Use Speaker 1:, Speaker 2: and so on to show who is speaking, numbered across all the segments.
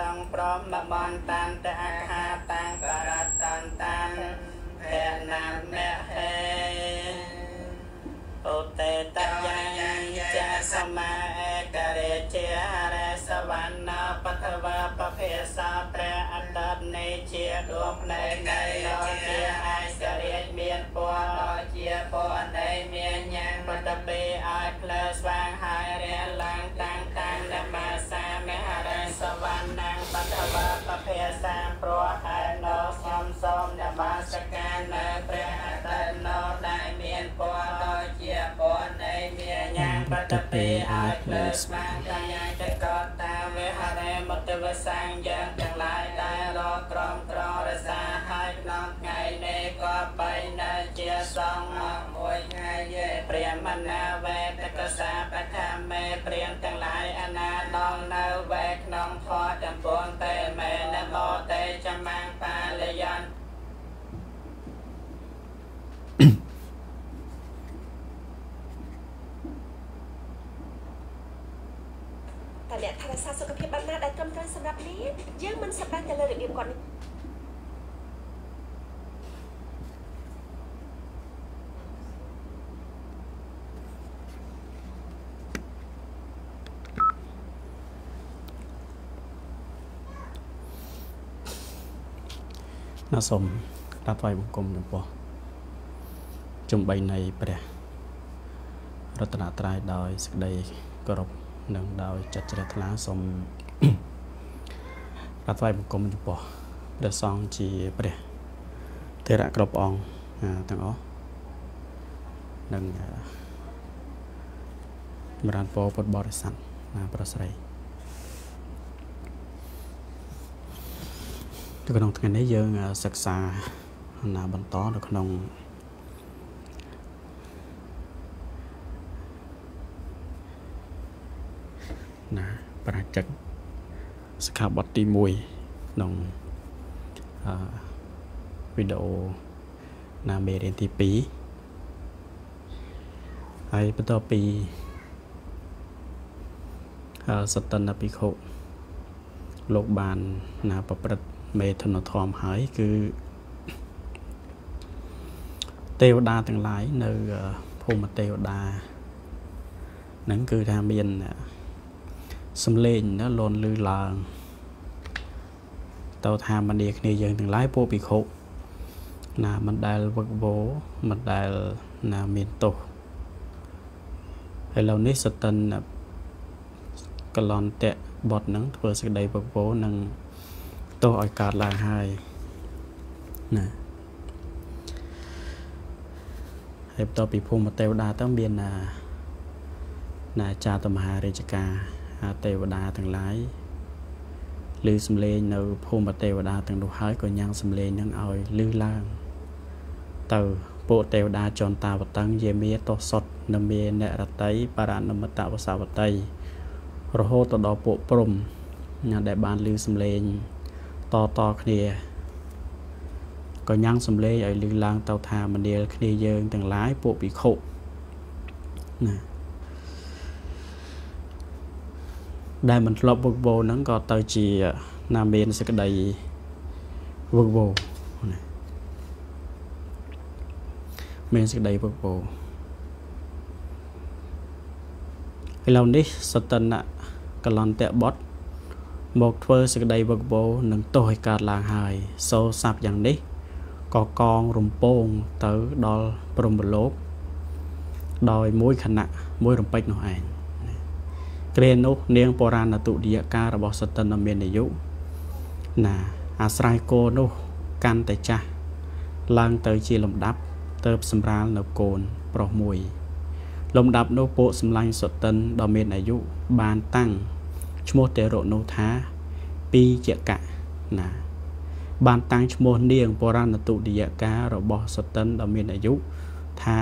Speaker 1: តងព្រមមន្តន្តអខាតាំងបរតន្តានភេណាមេហេឧតេតយ៉ាងចាសមាអេករេជារេសវណ្ណបថវបភាសាព្រះអត្តនេជាដួងភ្នែកនៃដល់ជាអាយសរិយមានពណ៌ដល់ជាពណ៌នៃមានញាណបតពេឲ្យផ្លើស្វាងហើយរាឡើងតាំងតាំងនមសាមហរេ សវណ្ណបថវបភាសាព្រោះហើយនៅសំសំនមស្ការនៅព្រះអត្តនោដែលមានពណ៌ដល់ជាពណ៌នៃមានញាណបតពេឲ្យផ្លើស្វាងកាយាចកតាវិហរេមតវសាំងយ៉ាងទាំងឡាយដែលរកក្រ សង្ឃមកមួយថ្ងៃយេព្រាមណាវេតកសាបថាមេព្រាមទាំងឡាយអនានងនៅវេក្នុងធម៌ទាំងពួងទេមេនមោទេចមាំងបាលយន្ត
Speaker 2: តែអ្នកថែរក្សាសុខភាពបែបណាដែលត្រឹមត្រូវសម្រាប់នេះយើងមិនសប្បាយទៅលើរបៀបគាត់នេះ
Speaker 3: ណាសូមក្រាបថ្វាយបង្គំចំពោះចំបីនៃព្រះរតនត្រ័យដោយសេចក្តីគោរពនិងដោយចិត្តជ្រះថ្លាសូមក្រាបថ្វាយបង្គំចំពោះព្រះសង្ឃជាព្រះថេរៈគ្រប់ព្រះអង្គអាទាំងអស់និងអឺចម្រើនពរពុទ្ធបរិស័ទណាប្រស្រី នៅក្នុងថ្ងៃនេះយើងសិក្សាណាបន្តនៅក្នុងណាប្រាជិកសិក្ខាបទទី1ក្នុងអឺវីដេអូណាមេរៀនទី2ហើយបន្ទាប់ពីអឺសតនភិក្ខុលោកបានណាប្រព្រឹត្ត មេធនធម៌ហើយគឺទេវតាទាំងឡាយនៅភូមិទេវតាហ្នឹងគឺថាមានសំលេងណាលន់លឺឡើងទៅថាមនីគ្នាយើងទាំងឡាយពួកភិក្ខុណាមិនដែលវឹកវរមិនដែលណាមានទោសហើយឥឡូវនេះសតិនកលន់តៈបត់ហ្នឹងធ្វើសេចក្តីវឹកវរនឹង ទោសឲ្យកើតឡើងហើយណាហើយបន្ទាប់ពីភូមិទេវតាទៅមានណាណាចាតមហារាជការទេវតាទាំងឡាយឮសំឡេងនៅភូមិទេវតាទាំងនោះហើយក៏ញ៉ាំងសំឡេងនឹងឲ្យឮឡើងទៅពួកទេវតាចនតាវតੰយេមាតោសុតនមេនរតីបរណមតវសាវតីរហូតទៅដល់ពួកព្រំណាដែលបានឮសំឡេង តតគ្នាក៏ញ៉ាំងសំឡេងឲ្យលឺឡើងទៅថាមនាលគ្នាយើងទាំងឡាយពួកភិក្ខុណាដែលមិនធ្លាប់វឹកវរហ្នឹងក៏ទៅជាណាមានសេចក្តីវឹកវរណាមានសេចក្តីវឹកវរឥឡូវនេះសតនកលន្តៈបត់ មកធ្វើសេចក្តីវឹកវរនឹងទោសឲ្យកើតឡើងហើយសូស័ព្ទយ៉ាងនេះក៏កងរំពងទៅដល់ព្រំលោកដោយមួយខណៈមួយរំពេចនោះឯងគ្រានោះនាងបរាណតុឌីយការបស់សតិនមានអាយុណាអាស្រ័យគោនោះកាន់តែចាស់ឡើងទៅជាលំដាប់ទៅសម្រាលនៅកូនប្រុសមួយលំដាប់នោះពួកសម្លាញ់សតិនដ៏មានអាយុបានតាំង ឈ្មោះទេរៈនោះថាពីចកៈណា បានតាំងឈ្មោះនាងបរណតុឌីយការបស់សតិនដ៏មានអាយុថា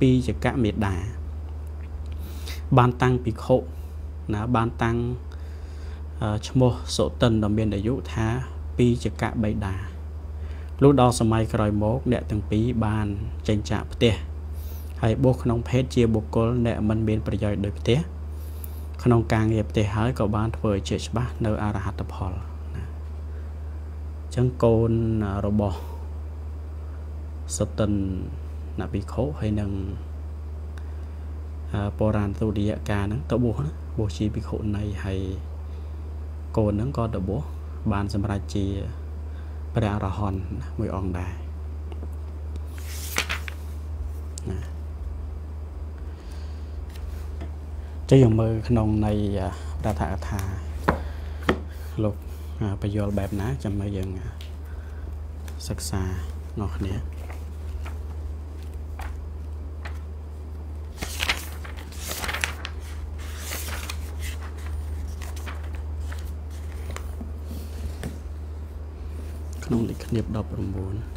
Speaker 3: ពីចកៈមេដា បានតាំងភិក្ខុណាបានតាំងឈ្មោះសុតិនដ៏មានអាយុថាពីចកៈបៃតាលុះដល់សម័យក្រោយមក អ្នកទាំងពីរបានចេញចាកផ្ទះហើយបោះក្នុងភេទជាបុគ្គលអ្នកមិនមានប្រយោជន៍ដោយផ្ទះ ក្នុងការងារប្រទេសហើយក៏បានធ្វើឲ្យជាច្បាស់នៅអរហត្តផលណាអញ្ចឹងកូនរបស់សតិនណភិក្ខុហើយនឹងបរានទុតិយកាហ្នឹងទៅបួសណាបួសជាភិក្ខុនៃហើយកូនហ្នឹងក៏ទៅបួសបានសម្រេចជាព្រះអរហន្តមួយអង្គដែរ ចឹងយើងមើលក្នុងនៃប្រថាកថាលោកបញ្យល់បែបណាចាំមើលយើងសិក្សានោះគ្នាក្នុងលិខិត19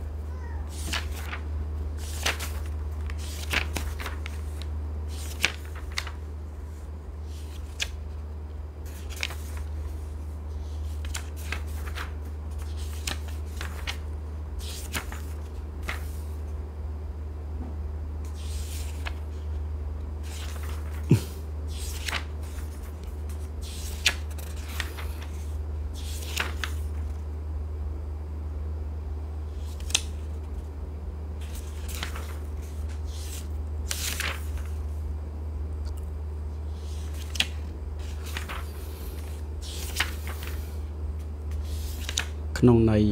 Speaker 3: ក្នុងន័យ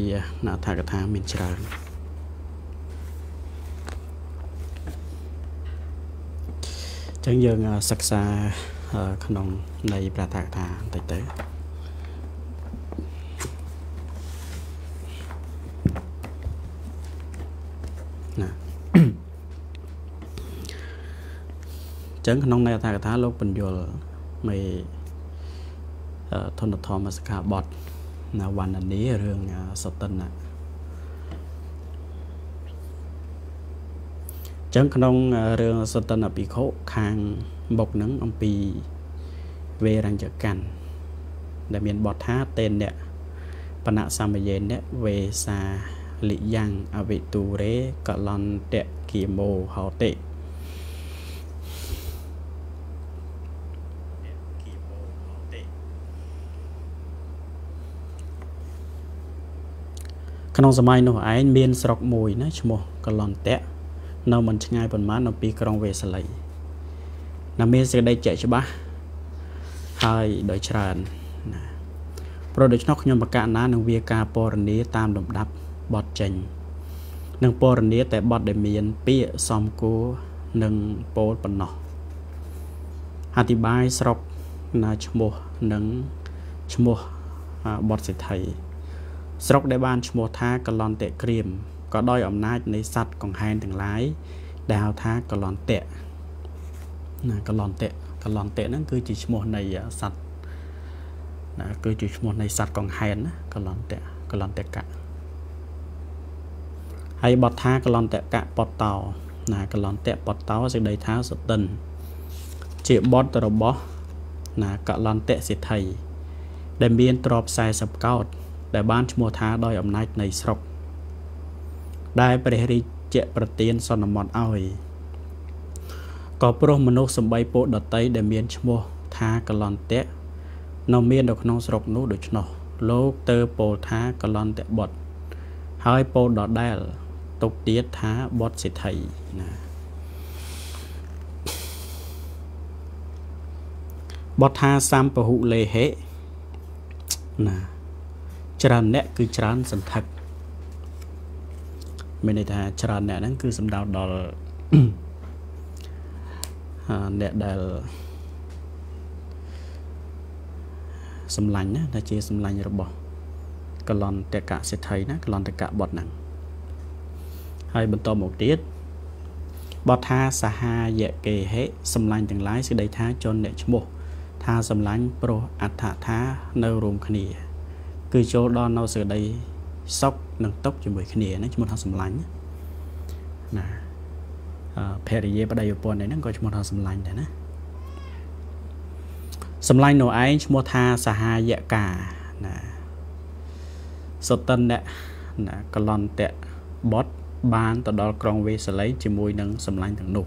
Speaker 3: អត្ថកថាមានច្រើនចឹងយើងសិក្សាក្នុងន័យប្រថាកថាបន្តិចទៅណាចឹងក្នុងន័យអត្ថកថាលោកបញ្យលមេធនធម្មសខាបត់ នៅវណ្ណនីរឿងសតិនៈចឹងក្នុងរឿងសតិនៈភិក្ខុខាងមុខនឹងអំពីវេរញ្ញកាន់ដែលមានបទថាតេនៈបណសមយេនៈវេសាលិយ៉ាងអវិទូរេកលន្តៈគីមោហោតិ ក្នុងសម័យនោះឯងមានស្រុកមួយណាឈ្មោះកលន្តៈនៅមិនឆ្ងាយប៉ុន្មាននៅពីក្រុងវេសាលីណាមានសេចក្តីជាក់ច្បាស់ហើយដោយច្រើនណាព្រោះដូច្នោះខ្ញុំបកណានឹងវាការពរនីតាមលំដាប់បទចេញនឹងពរនីតែបទដែលមានពាក្យសំគួរនិងពោលប៉ុណ្ណោះអธิบายស្រុកណាឈ្មោះនិងឈ្មោះបទសិទ្ធិ ស្រុកដែលបានឈ្មោះថាកលន្តៈក្រៀមក៏ដោយអំណាចនៃសត្វកង្ហែនទាំងឡាយដែលហៅថាកលន្តៈណាកលន្តៈកលន្តៈហ្នឹងគឺជាឈ្មោះនៃសត្វណាគឺជាឈ្មោះនៃសត្វកង្ហែនណាកលន្តៈកលន្តកៈហើយបទថាកលន្តកៈបតតោណាកលន្តៈបតតោសេចក្តីថាសតិនជាបទរបស់ណាកលន្តៈសិទ្ធិដែលមានទ្រប40កោដ ដែលបានឈ្មោះថាដោយអំណាចនៃស្រុក ដែលព្រះរាជប្រទានសន្មត់ឲ្យក៏ព្រោះមនុស្សសំបីពោដតីដែលមានឈ្មោះថាកលន្តៈនៅមាននៅក្នុងស្រុកនោះដូច្នោះលោកទៅពោលថាកលន្តៈបុត្រហើយពោលដដែលទុកទៀតថាបុត្រសិទ្ធិណាបទថាសម្ពហុលេហេណា ច្រើនអ្នកគឺច្រើនសន្ធឹកមានន័យថាច្រើនអ្នកហ្នឹងគឺសំដៅដល់អ្នកដែលសម្លាញ់ណាដែលជាសម្លាញ់របស់កលន្តកៈសិទ្ធិណាកលន្តកៈបត់ហ្នឹងហើយបន្តមកទៀតបទថាសហាយកេហេសម្លាញ់ទាំងឡាយសេចក្តីថាជនអ្នកឈ្មោះថាសម្លាញ់ប្រុសអដ្ឋថានៅរួមគ្នា គឺចូលដល់នៅសេចក្តីសុខនិងទុក្ខជាមួយគ្នាណាឈ្មោះថាសម្លាញ់ណាភរិយាប្តីប្រពន្ធហ្នឹងក៏ឈ្មោះថាសម្លាញ់ដែរណាសម្លាញ់នោះឯងឈ្មោះថាសហាយកាណាសតិនៈណាកលន្តៈបតបានទៅដល់ក្រុងវេសាលីជាមួយនឹងសម្លាញ់ទាំងនោះ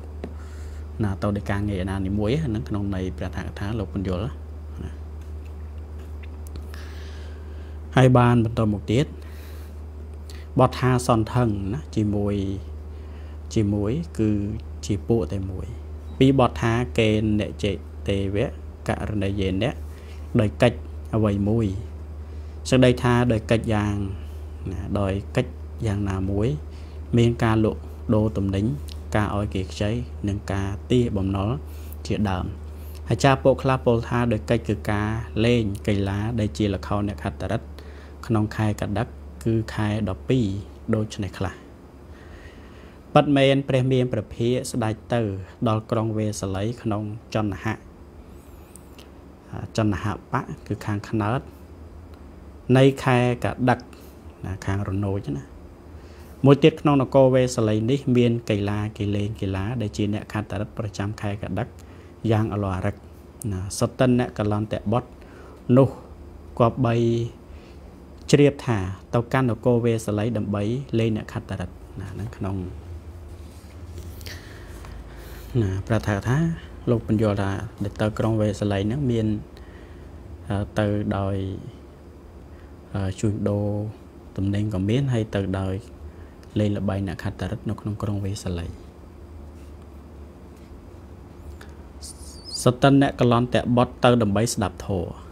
Speaker 3: ណាទៅដោយការងារណានីមួយហ្នឹងក្នុងន័យព្រះថាកថាលោកពន្យល់ណា ហើយបានបន្តមកទៀតបទថាសន្ធឹងណាជាមួយជាមួយគឺជាពួកតែមួយ ពីបទថាកេនអ្នកចេទេវៈករណីយេអ្នកដោយកិច្ចអ្វីមួយសេចក្តីថាដោយកិច្ចយ៉ាងណាដោយកិច្ចយ៉ាងណាមួយ មានការលក់ដូរទំនិញការឲ្យគេខ្ចីនិងការទាបំណុលជាដើមហើយចាពួកខ្លះពោលថាដោយកិច្ចគឺការលេងកីឡាដែលជាលខោនអ្នកខត្តរិទ្ធ ក្នុងខែកដឹកគឺខែ12ដូចនេះខ្លះប៉ិតមែនព្រះមានប្រភាស្ដេចទៅ ដល់ក្រុងវេសល័យក្នុងចន្ទហៈចន្ទហបៈគឺខាងខ្នើតនៃខែកដឹកណាខាងរណូចណាមួយទៀតក្នុងនគរវេសល័យនេះមានកីឡាគេលេងកីឡាដែលជាអ្នកខត្តរិទ្ធប្រចាំខែកដឹកយ៉ាងអលអរិកណាសតិនអ្នកកលន្តបុតនោះគប្បី ជ្រាបថាទៅកាន់នគរវេសល័យដើម្បីលេងអ្នកខត្តរិទ្ធណាហ្នឹងក្នុងណាប្រថាថាលោកបញ្យល់ថាទៅក្រុងវេសល័យហ្នឹងមានទៅដោយជួញដូរតំណែងក៏មានហើយទៅដោយលេងល្បែងអ្នកខត្តរិទ្ធនៅក្នុងក្រុងវេសាលីសតិនអ្នកកលន្តៈបត់ទៅដើម្បីស្ដាប់ធម៌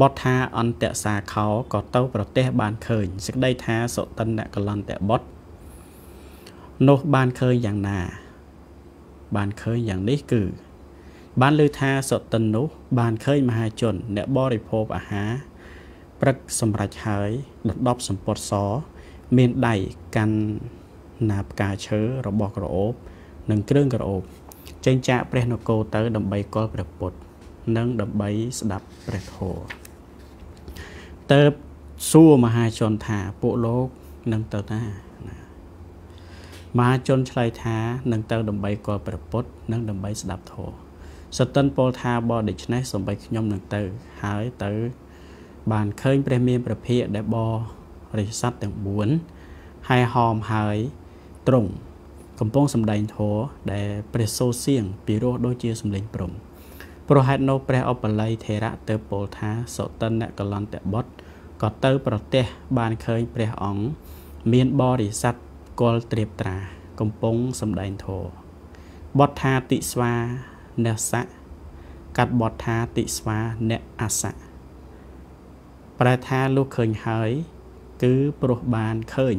Speaker 3: បត់ថាអន្តសាខោក៏ទៅប្រទេសបានឃើញសេចក្តីថាសតិនអ្នកកលន្តៈបត់នោះបានឃើញយ៉ាងណា បានឃើញយ៉ាងនេះគឺបានលើថាសតិននោះបានឃើញមហាជន អ្នកបរិភោគអាហារព្រឹកសម្រេចហើយដណ្ដប់សម្ពត់ស មានដៃកាន់ណាផ្កាឈើរបស់ក្រអូប និងគ្រឿងក្រអូបចេញចាកព្រះនគរទៅដើម្បីកល់ព្រះពុទ្ធនិងដើម្បីស្ដាប់ព្រះធម៌ ទៅសួរមហាជនថាពួកលោកនឹងទៅណាមហាជនឆ្លើយថានឹងទៅដើម្បីកល់ព្រះពុទ្ធនិងដើម្បីស្ដាប់ធម៌សតិនពលថាបដូច្នេះសំបីខ្ញុំនឹងទៅហើយទៅ បានឃើញព្រះមានព្រះភិក្ខដែលបរិស័ទទាំង4ហើយហោមហើយត្រង់កំពុងសម្ដែងធម៌ដែលព្រះសូរសៀងពីរោះដូចជាសម្លេងព្រំ ប្រហេតុនោះព្រះអបល័យថេរៈទៅពោលថាសុតិនកលន្តបុត្រក៏ទៅប្រទេសបានឃើញព្រះអង្គមានបរិស័ទគល់ត្រៀបត្រា កំពុងសម្ដែងធម៌បទថាតិស្វានសៈកាត់បទថាតិស្វាអ្នកអសៈប្រែថាលោកឃើញហើយ គឺព្រោះបានឃើញ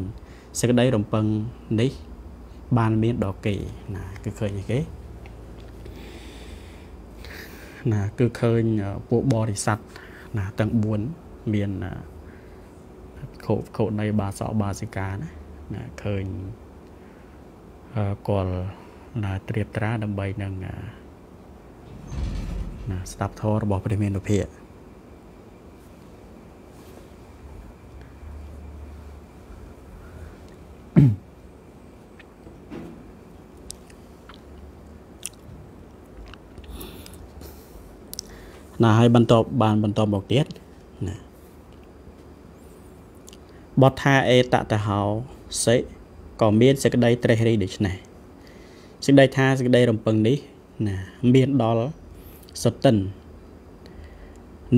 Speaker 3: សេចក្តីរំពឹងនេះ បានមានដល់គេណាគឺឃើញអីគេ ណាគឺឃើញពួកបរិស័ទណាទាំង4មានខោខោនៃបាសកបាសិកាណាណាឃើញគាត់ណាត្រៀបត្រាដើម្បីនឹងណាស្ដាប់ធម៌របស់ព្រះមានពុទ្ធ ណាហើយបន្តបានបន្តមកទៀតណាបទថាអេតតហោសិក៏មានសេចក្តីត្រេះរិះដូចនេះសេចក្តីថាសេចក្តីរំពឹងនេះណាមានដល់សតិន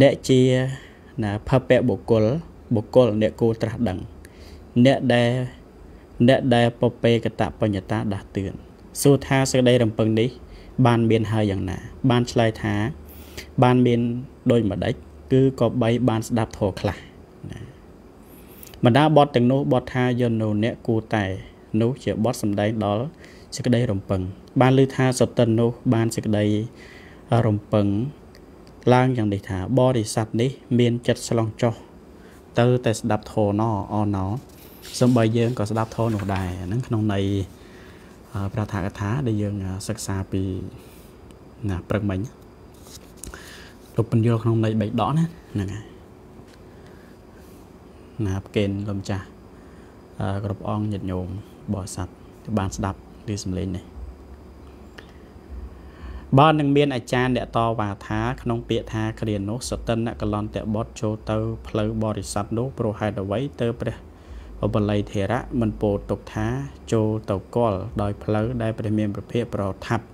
Speaker 3: អ្នកជាណាភពៈបុគ្គលបុគ្គលអ្នកគួរត្រាស់ដឹង អ្នកដែលអ្នកដែលពពេកតបញ្ញតាដាស់តឿនសួរថាសេចក្តីរំពឹងនេះ បានមានហើយយ៉ាងណា បានឆ្លើយថា បានមានដូចម្ដេចគឺក៏បីបានស្ដាប់ធម៌ខ្លះណាបណ្ដាបទទាំងនោះបទថាយនោអ្នកគួតែនោះជាបទសម្ដែងដល់សេចក្តីរំពឹង បានលើថាសតិននោះ បានសេចក្តីរំពឹង ឡើងយ៉ាងនេះថាបរិស័ទនេះ មានចិត្តស្លងចុះទៅតែស្ដាប់ធម៌ណអណសំបីយើងក៏ស្ដាប់ធម៌នោះដែរហ្នឹងក្នុងន័យប្រថាកថាដែលយើងសិក្សាពីណាព្រឹកមិញ លោកពន្យល់ក្នុងន័យបៃដកណាហ្នឹងហើយណាប្រកេនលំចាស់គ្រប់អង្គញាតិញោមបរិស័ទបានស្ដាប់ពីសំឡេងនេះបើនឹងមានអាចារ្យអ្នកតវ៉ាថាក្នុងពាក្យថាគ្រានោះសតិនកលន្តបុត្រចូលទៅផ្លូវបរិស័ទនោះព្រោះហេតុអ្វីទៅព្រះឧបល័យធេរៈមិនពោលទុកថាចូលទៅកលដោយផ្លូវដែលព្រះមានប្រភេទប្រថាប់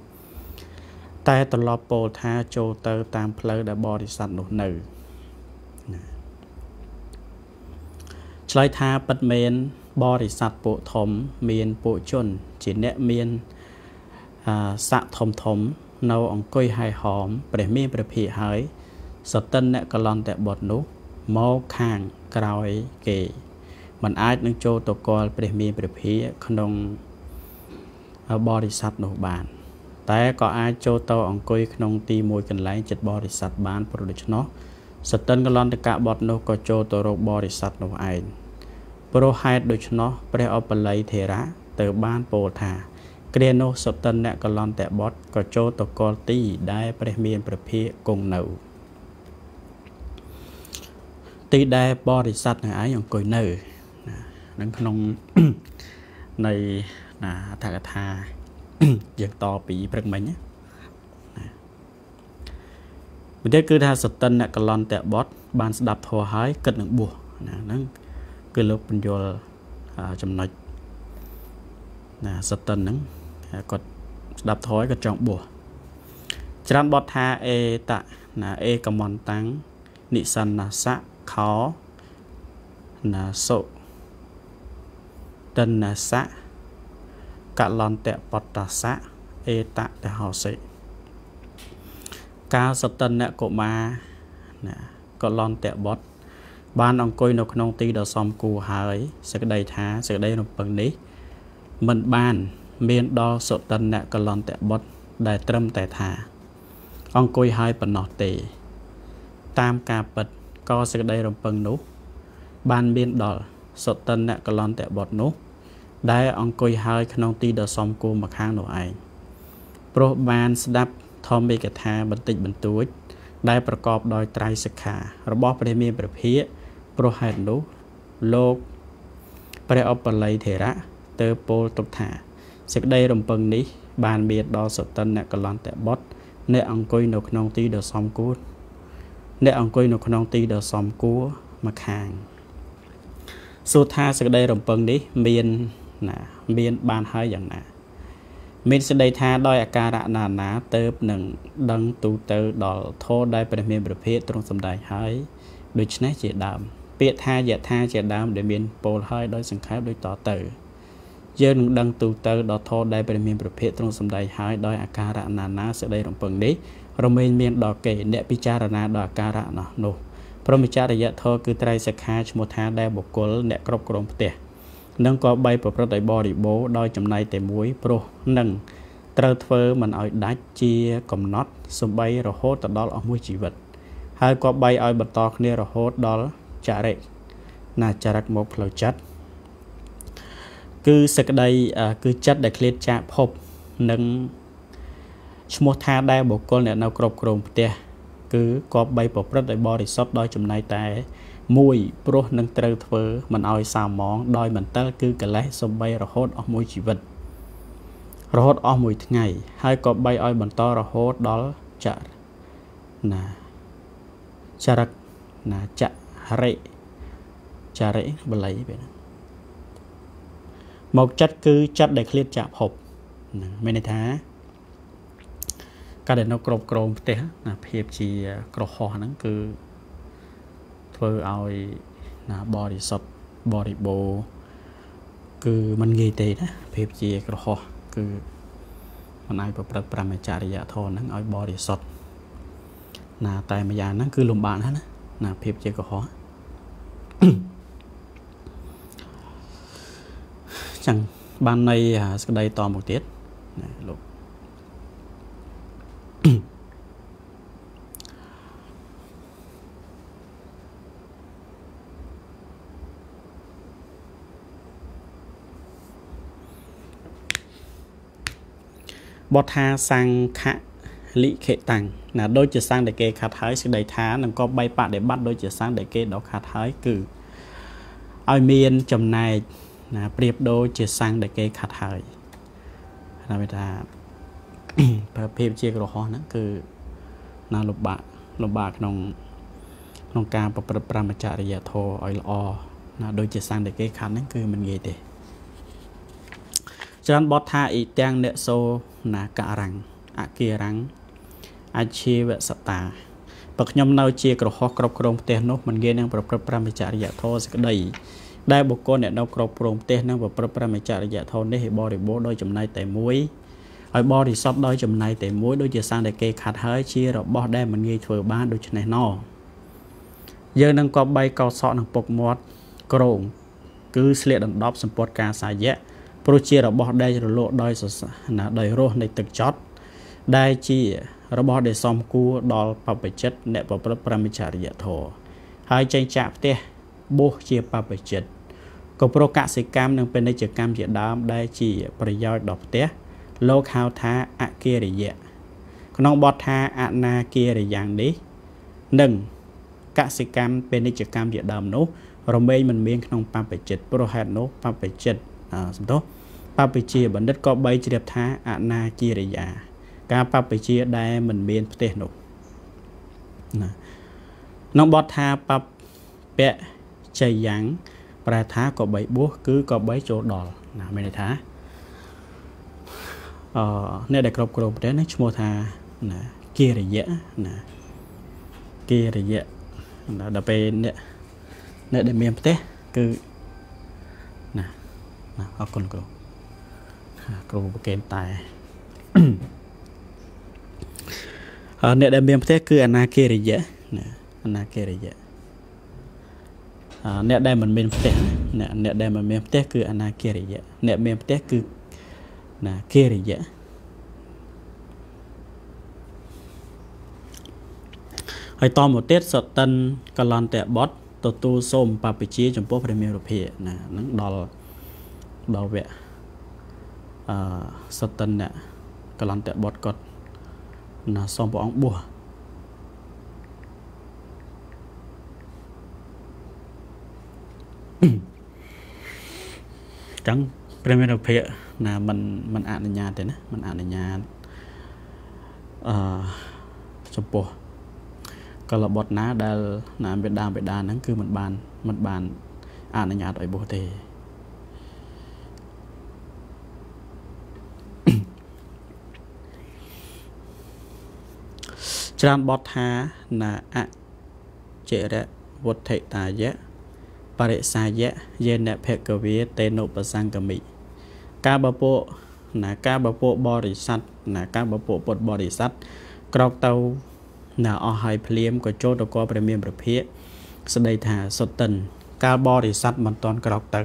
Speaker 3: តែត្រឡប់ពោលថាចូលទៅ តាមផ្លូវដែលបរិស័ទនោះនៅណាឆ្លើយថាពិតមែនបរិស័ទពួកធំមានពួកជន ជាអ្នកមានអស័កធំធំ នៅអង្គុយហែហោមព្រះមានព្រះភិក្ខហើយសតិនអ្នកកលន្តបុត្រនោះមកខាងក្រោយគេมันអាចនឹងចូលទៅកល់ព្រះមានព្រះភិក្ខក្នុងបរិស័ទនោះបាន តែក៏អាចចូលទៅអង្គុយក្នុងទីមួយកន្លែងចិត្តបរិស័ទបានព្រោះដូច្នោះសតិនកលន្តកៈបត់នោះក៏ចូលទៅរកបរិស័ទនោះឯងព្រោះហេតុដូច្នោះព្រះអបល័យធេរៈទៅបានពោលថាគ្រានោះសតិនអ្នកកលន្តបត់ក៏ចូលទៅកលទីដែលព្រះមានព្រះភិក្ខគង់នៅទីដែលបរិស័ទនឹងឯងអង្គុយនៅនឹងក្នុងនៃណាអត្ថកថា យើងតពីព្រឹកមិញណាបន្ទាប់គឺថាសតិនអ្នកកលន្តបត់បានស្ដាប់ធម៌ហើយគិតនឹងបួសណាហ្នឹងគឺលោកបញ្យលចំណុចណាសតិនហ្នឹងគាត់ស្ដាប់ធម៌គាត់ចង់បួសច្រើនបត់ថាអេតណាអេកមន្តាំងនិសន្នាសៈខោណាសុតនសៈ កលន្តបតសៈអេតតហោសិកាលសតិនកុមារណាកលន្តបតបានអង្គុយនៅក្នុងទីដ៏សមគួរហើយសេចក្តីថាសេចក្តីរំពឹងនេះមិនបានមានដល់សតិនកលន្តបុត្រដែលត្រឹមតែថា អង្គុយហើយប៉ុណ្ណោះទេ តាមការពិតក៏សេចក្តីរំពឹងនោះ បានមានដល់សតិនកលន្តបុត្រនោះ ដែលអង្គុយហើយក្នុងទីដ៏សមគួរមកខាងនោះឯងព្រោះបានស្ដាប់ធម្មិកថាបន្តិចបន្តួច ដែលប្រកបដោយត្រៃសិក្ខា របស់ព្រះមានព្រះភិក្ខព្រោះហេតុនោះលោកព្រះអបល័យធេរៈទៅពោលទុកថាសេចក្តីរំពឹងនេះ បានមានដល់សតិនអ្នកកលន្តបុត្រអ្នកអង្គុយនៅក្នុងទីដ៏សមគួរអ្នកអង្គុយនៅក្នុងទីដ៏សមគួរមកខាងសួរថាសេចក្តីរំពឹងនេះ មាន ណាមានបានហើយយ៉ាងណា មានសេចក្តីថាដោយអាការៈណាណាទៅនឹងដឹងទូទៅដល់ធម៌ដែលព្រះមានប្រភេទទ្រង់សម្ដែងហើយដូច្នេះជាដើមពាក្យថាយថាជាដើមដែលមានពោលហើយដោយសង្ខេបដូចតទៅយើងនឹងដឹងទូទៅដល់ធម៌ដែលព្រះមានប្រភេទទ្រង់សម្ដែងហើយដោយអាការៈណានាសេចក្តីរំពឹងនេះរមែងមានដល់គេអ្នកពិចារណាដល់អាការៈនោះនោះព្រមចរិយធម៌គឺត្រៃសិក្ខាឈ្មោះថាដែលបុគ្គលអ្នកគ្រប់គ្រងផ្ទះ នឹងក៏បីប្រព្រឹត្តឲ្យបរិបូរដោយចំណៃតែមួយព្រោះនឹងត្រូវធ្វើមិនឲ្យដាច់ជាកំណត់សំបីរហូតដល់អស់មួយជីវិត ហើយក៏បីឲ្យបន្តគ្នារហូតដល់ចរិតណាចរិតមកផ្លូវចិត្តគឺសក្តីគឺចិត្តដែលឃ្លាតចាកភពនិងឈ្មោះថាដែលបុគ្គលអ្នកនៅគ្រប់គ្រងផ្ទះគឺគប្បីប្រព្រឹត្តឲ្យបរិសុទ្ធដោយចំណៃតែ មួយព្រោះនឹងត្រូវធ្វើមិនឲ្យសាមងដោយមន្ទិលគឺកិលេសសំបីរហូតអស់មួយជីវិត រហូតអស់មួយថ្ងៃ ហើយក៏បីឲ្យបន្តរហូតដល់ចរណាចរិតណាចរិចរិបល័យពេលណាមកចិត្តគឺចិត្តដែលឃ្លាតចាកភពហ្នឹងមានន័យថាការដែលនៅគ្រប់គ្រងផ្ទះណាភាពជាក្រហោះហ្នឹងគឺ ធ្វើឲ្យណាបរិសុទ្ធបរិបូរគឺมันងាយទេណាភាពជាក្រហោះគឺมันអាចប្រព្រឹត្តប្រមចរិយធម៌ហ្នឹងឲ្យបរិសុទ្ធណាតែម្យ៉ាងហ្នឹងគឺលំបាកណាស់ណាណាភាពជាក្រហោះចឹងបាននៃសក្តីតមកទៀតណាលោក បទថាសង្ខលិខិតាំងណាដូចជាសាំងដែលគេខាត់ហើយសេចក្តីថានឹងក៏បីបដិបត្តិដូចជាសាំងដែលគេដកខាត់ហើយគឺឲ្យមានចំណែកណាប្រៀបដូចជាសាំងដែលគេខាត់ហើយណាវាថាប្រភេទជាក្រហោះហ្នឹងគឺណាលំបាកលំបាកក្នុងក្នុងការប្រព្រឹត្តប្រមចរិយធម៌ឲ្យល្អណាដូចជាសាំងដែលគេខាត់ហ្នឹងគឺមិនងាយទេ ច្រើនបទថាអ៊ីទាំងអ្នកសោណាការាំងអគារាំងអាជីវសតាបើខ្ញុំនៅជាក្រហោះគ្រប់គ្រងផ្ទះនោះមិនងាយនឹងប្រព្រឹត្តប្រមចរិយធម៌សក្តីដែលបុគ្គលអ្នកនៅគ្រប់គ្រងផ្ទះនឹងប្រព្រឹត្តប្រមចរិយធម៌នេះឲ្យបរិបូរដោយចំណែកតែមួយឲ្យបរិសុទ្ធដោយចំណែកតែមួយដូចជាសានដែលគេខាត់ហើយជារបស់ដែលមិនងាយធ្វើបានដូច្នេះណោយើងនឹងគប្បីកោសក់នឹងពុកមាត់ក្រងគឺស្លៀកដណ្ដប់សម្ពត់ការសាយៈ ព្រោះជារបស់ដែលរលកដោយសសាណាដោយរសនៃទឹកចត់ដែលជារបស់ដែលសំគួរដល់បព្វជិតអ្នកប្រព្រឹត្តប្រមិច្ឆរិយធម៌ហើយចេញចាក់ផ្ទះបោះជាបព្វជិតក៏ប្រកសិកម្មនិងពាណិជ្ជកម្មជាដើមដែលជាប្រយោជន៍ដល់ផ្ទះលោកហៅថាអគិរិយៈក្នុងបទថាអនាគិរិយ៉ាងនេះនិងកសិកម្មពាណិជ្ជកម្មជាដើមនោះរមែងមិនមានក្នុងបព្វជិតព្រោះហេតុនោះបព្វជិត សំទោសបព្វជាបណ្ឌិតក៏បីជ្រាបថាអនាគិរិយា ការបព្វជាដែលមិនមានផ្ទះនោះណាក្នុងបទថាបពៈចៃយ៉ាងប្រែថាក៏បីបួសគឺក៏បីចូលដល់ណាមានន័យថាអឺអ្នកដែលគ្រប់គ្រងប្រទេសនេះឈ្មោះថាណាគិរិយៈណាគិរិយៈដល់ពេលអ្នកអ្នកដែលមានផ្ទះគឺណា ណាអរគុណគ្រូគ្រូប្រកេនតែអ្នកដែលមានផ្ទះគឺអនាគិរិយៈណាអនាគិរិយៈអ្នកដែលមិនមានផ្ទះអ្នកអ្នកដែលមិនមានផ្ទះគឺអនាគិរិយៈអ្នកមានផ្ទះគឺណាគិរិយៈហើយតមកទៀតសតិនកលន្តៈបតទទួលសូមបព្វជិចំពោះព្រះមេរុភិណាហ្នឹងដល់ ដល់វគ្គអឺសតិនកកលន្តៈបតគាត់ណាសូមព្រះអង្គបួសចឹងព្រះមេរុភិណាมันมันអនុញ្ញាតទេណាมันអនុញ្ញាតអឺចំពោះកលបុតណាដែលណាបេដាបេដាហ្នឹងគឺมันបានมันបានអនុញ្ញាតឲ្យបោះទេ ច្រើនបទថាណាអចិរៈវុទ្ធិតាយៈបរិសាយៈយេនភគវាតេនុបសង្កមិការបពកណាការបពកបរិស័ទណាការបពកពុទ្ធបរិស័ទក្រោកទៅណាអស់ហើយភ្លាមក៏ចូលទៅកព្រះមានប្រភិកស្ដីថាសុតិន កាលបរិស័ទមិនតន់ក្រោកទៅ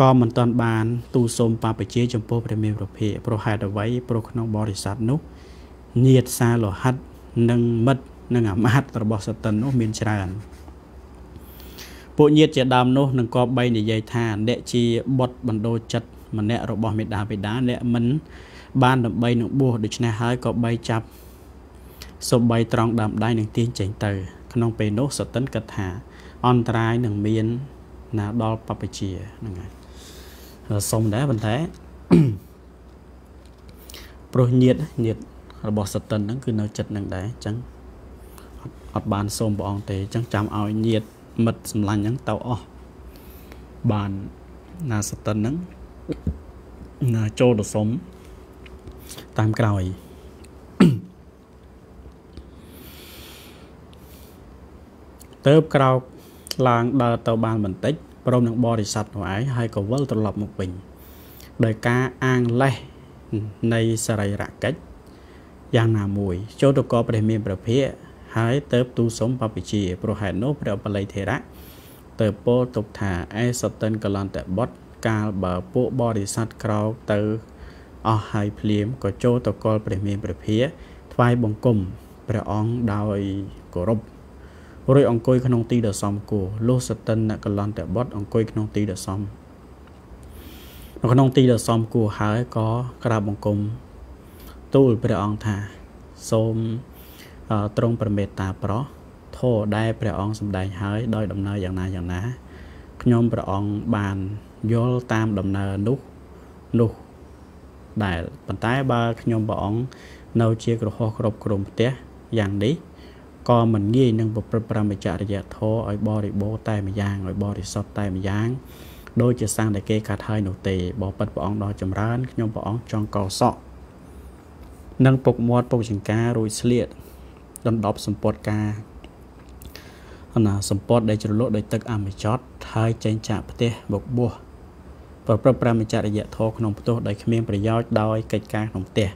Speaker 3: ក៏មិនតន់បាន ទូសូមបពជាចំពោះព្រះមានប្រភិកព្រោះហេតុអ្វីព្រោះក្នុងបរិស័ទនោះញាតសាលោហិត និងមិត្តនិងអាមាត្យរបស់សតិននោះមានច្រើនពួកញាតជាដើមនោះនឹងក៏បីនិយាយថាអ្នកជាបុតបណ្ដោចិត្តម្នាក់របស់មេដាបេដាអ្នកមិន បានដើម្បីនឹងបួសដូច្នេះហើយក៏បីចាប់សូម្បីត្រង់ដើមដៃនឹងទាញចេញទៅ ក្នុងពេលនោះសតិនគិតថា អន្តរាយនឹងមានណាដល់បពជាហ្នឹងហើយសុំដែរប៉ុន្តែព្រោះញាតញាត របស់សតិនហ្នឹងគឺនៅចិត្តនឹងដែរអញ្ចឹងអត់បានសូមព្រះអង្គទេអញ្ចឹងចាំឲ្យញាតមិត្តសម្លាញ់ហ្នឹងទៅអស់បានណាសតិនហ្នឹងណាចូលទៅសុំតាមក្រោយទៅក្រោកឡើងដើរទៅបានបន្តិចព្រមនឹងបរិស័ទនោះឯងហើយក៏វិលត្រឡប់មកវិញដោយការអាងលេះនៃសរីរកិច្ច យ៉ាងណាមួយ ចូលទៅកព្រះមានព្រះភិក្ខហើយទៅទូសុំបព្វជិព្រោះហេតុនោះព្រះបល័យធេរៈទៅពោលទុកថាអេសតិនកលន្តបុតកាលបើពួកបរិស័ទក្រោកទៅអស់ហើយភ្លាមក៏ចូលទៅកលព្រះមានព្រះភិក្ខថ្វាយបង្គំព្រះអង្គដោយគោរពរួចអង្គុយក្នុងទីដ៏សមគួរលុះសតិនកលន្តបុតអង្គុយក្នុងទីដ៏សមនៅក្នុងទីដ៏សមគួរហើយក៏ក្រាបបង្គំ ទូលព្រះអង្គថាសូមទ្រង់ប្រមេត្តាប្រោះធរដែលព្រះអង្គសម្ដែងហើយដោយដំណើរយ៉ាងណាយ៉ាងណាខ្ញុំព្រះអង្គបានយល់តាមដំណើរនោះនោះដែលប៉ុន្តែបើខ្ញុំព្រះអង្គនៅជាក្រហោះគ្រប់គ្រងផ្ទះយ៉ាងនេះក៏មិនងាយនឹងប្រព្រឹត្តប្រមចរិយធម៌ឲ្យបរិបូរតែម្យ៉ាងឲ្យបរិសុទ្ធតែម្យ៉ាងដូចជាសាំងដែលគេកាត់ហើយនោះទេបបិទ្ធព្រះអង្គដ៏ចម្រើនខ្ញុំព្រះអង្គចង់កោសក់ និងពុកមាត់ពុកចង្ការរួចស្លៀកដណ្ដប់សម្ពត់ការណាសម្ពត់ដែលជ្រលក់ដោយទឹកអមិចតហើយចេញចាក់ផ្ទះមកបួសប្រព្រឹត្តប្រមចរិយធម៌ក្នុងផ្ទះដោយគ្មានប្រយោជន៍ដោយកិច្ចការក្នុងផ្ទះ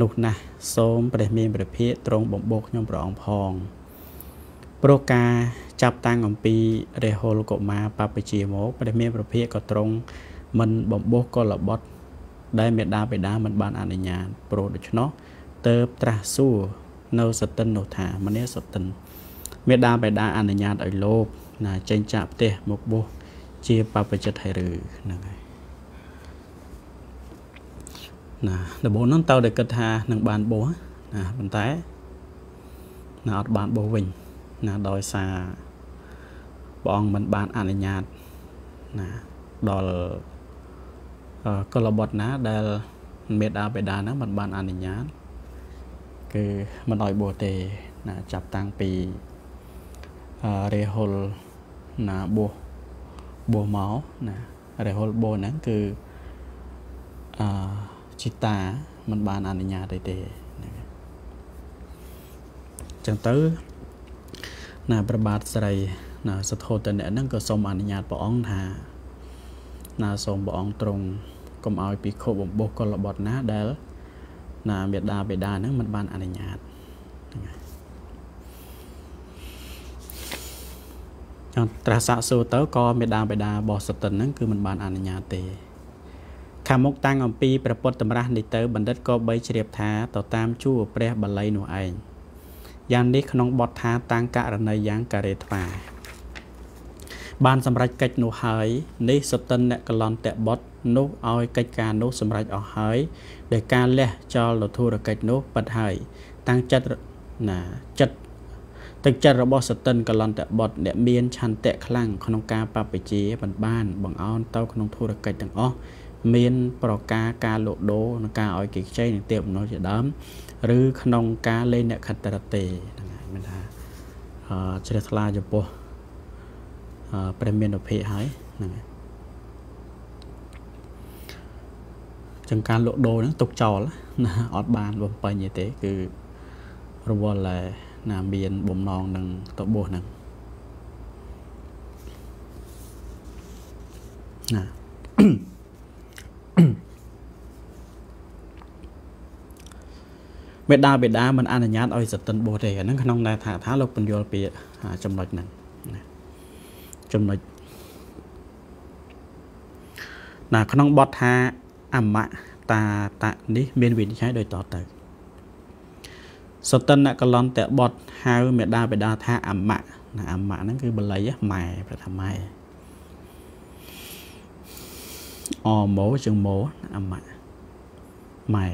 Speaker 3: នោះណាស់សូមព្រះមានព្រះភិក្ខទ្រង់បំពោខ្ញុំព្រះអង្គផងព្រោះការចាប់តាំងអំពីរេហុលកុមារបពជាមកព្រះមានព្រះភិក្ខក៏ទ្រង់មិនបំពោះកុលបុត្រ ដែលមេដាបេដាមិនបានអនុញ្ញាតព្រោះដូច្នោះទៅត្រាស់សួរនៅសតិននោះថាមនាសតិនមេដាបេដាអនុញ្ញាតឲ្យលោកណាចេញចាក់ផ្ទះមកបោះជាបព្វជិតហើយឬហ្នឹងហើយណាដំបូងហ្នឹងតើតែគិតថានឹងបានបោះណាប៉ុន្តែណាអត់បានបោះវិញណាដោយសារព្រះអង្គមិនបានអនុញ្ញាតណាដល់ កលបុត្រណាដែលមេដាបេដាហ្នឹងមិនបានអនុញ្ញាតគឺមិនឲ្យបួសទេណាចាប់តាំងពីរេហុលណាបួសបួសមកណារេហុលបួសហ្នឹងគឺអឺជីតាมันបានអនុញ្ញាតទេទេចឹងទៅណាប្របាទស្រីណាសទ្ធោតអ្នកហ្នឹងក៏សូមអនុញ្ញាតព្រះអង្គថាណាសូមព្រះអង្គទ្រង់ កុំឲ្យពីខុបបំបុះកុលបុត្រណាដែល ណាមេដាបេដាហ្នឹងមិនបានអនុញ្ញាតហ្នឹងហើយចង់ត្រាស់សាកសួរទៅក៏មេដាបេដារបស់សតិនហ្នឹងគឺមិនបានអនុញ្ញាតទេខាងមុខតាំងអំពីព្រះពុទ្ធតម្រាស់នេះទៅបណ្ឌិតក៏បីជ្រាបថាទៅតាមជួរព្រះបល័យនោះឯងយ៉ាងនេះក្នុងបទថាតាំងករណីយ៉ាងការេថ្វា បានសម្រេចកិច្ចនោះហើយនេះសតិនអ្នកកលន្តៈបុត្រនោះឲ្យកិច្ចការនោះសម្រេចអស់ហើយដោយការលះចោលនធុរកិច្ចនោះពិតហើយ តាំងចិត្តណាចិត្តទឹកចិត្តរបស់សតិនកលន្តបុត្រអ្នកមានឆន្ទៈខ្លាំងក្នុងការបព្វជេមិនបាន បង្អោនទៅក្នុងធុរកិច្ចទាំងអស់មាន ប្រការការលក់ដូរនិងការឲ្យគេខ្ចីនឹងទៀបបំណុលជាដើមឬក្នុងការលេងអ្នកខត្តរតេហ្នឹងហើយមានថាអឺជ្រះថ្លាចំពោះអឺ ព្រះមានឧបិហើយហ្នឹងហើយចឹងការលក់ដូរហ្នឹងទុកចោលណាអត់បានបំពេញទេគឺរវល់តែណាមានបំណងនឹងតបោះហ្នឹងណាមេដាបេដាមិនអនុញ្ញាតឲ្យសតិនបោះទេអាហ្នឹងក្នុងដែលថាថាលោកបញ្យល់ពីចំណុចហ្នឹងណា ចំណុចណាក្នុងបទថាអមតាតនេះមានវិនិច្ឆ័យដូចតទៅសតិនកលន្តបតហៅមេដាបេដាថាអមៈណាអមៈហ្នឹងគឺបល័យម៉ែប្រថាម៉ែអម៉ូជាងម៉ូអមៈម៉ែ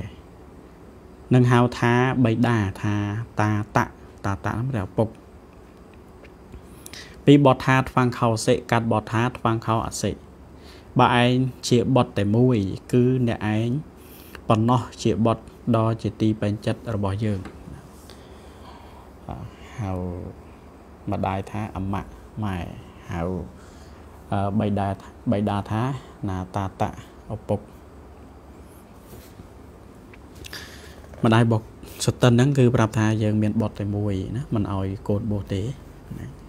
Speaker 3: នឹងហៅថាបៃតាថាតាតតាតហ្នឹងព្រះឪពុក ពីបទថាថ្វាំងខោសិកាត់បទថាថ្វាំងខោអសិបើឯងជាបទតែមួយ គឺអ្នកឯងប៉ុណ្ណោះជាបទដ៏ជាទីពេញចិត្តរបស់យើងហៅម្ដាយថាអមៈម៉ែហៅបៃតាបៃតាថាណាតាតៈឪពុកម្ដាយបុកសតិនហ្នឹងគឺប្រាប់ថាយើងមានបទតែមួយណាមិនឲ្យកូនបោះទេណា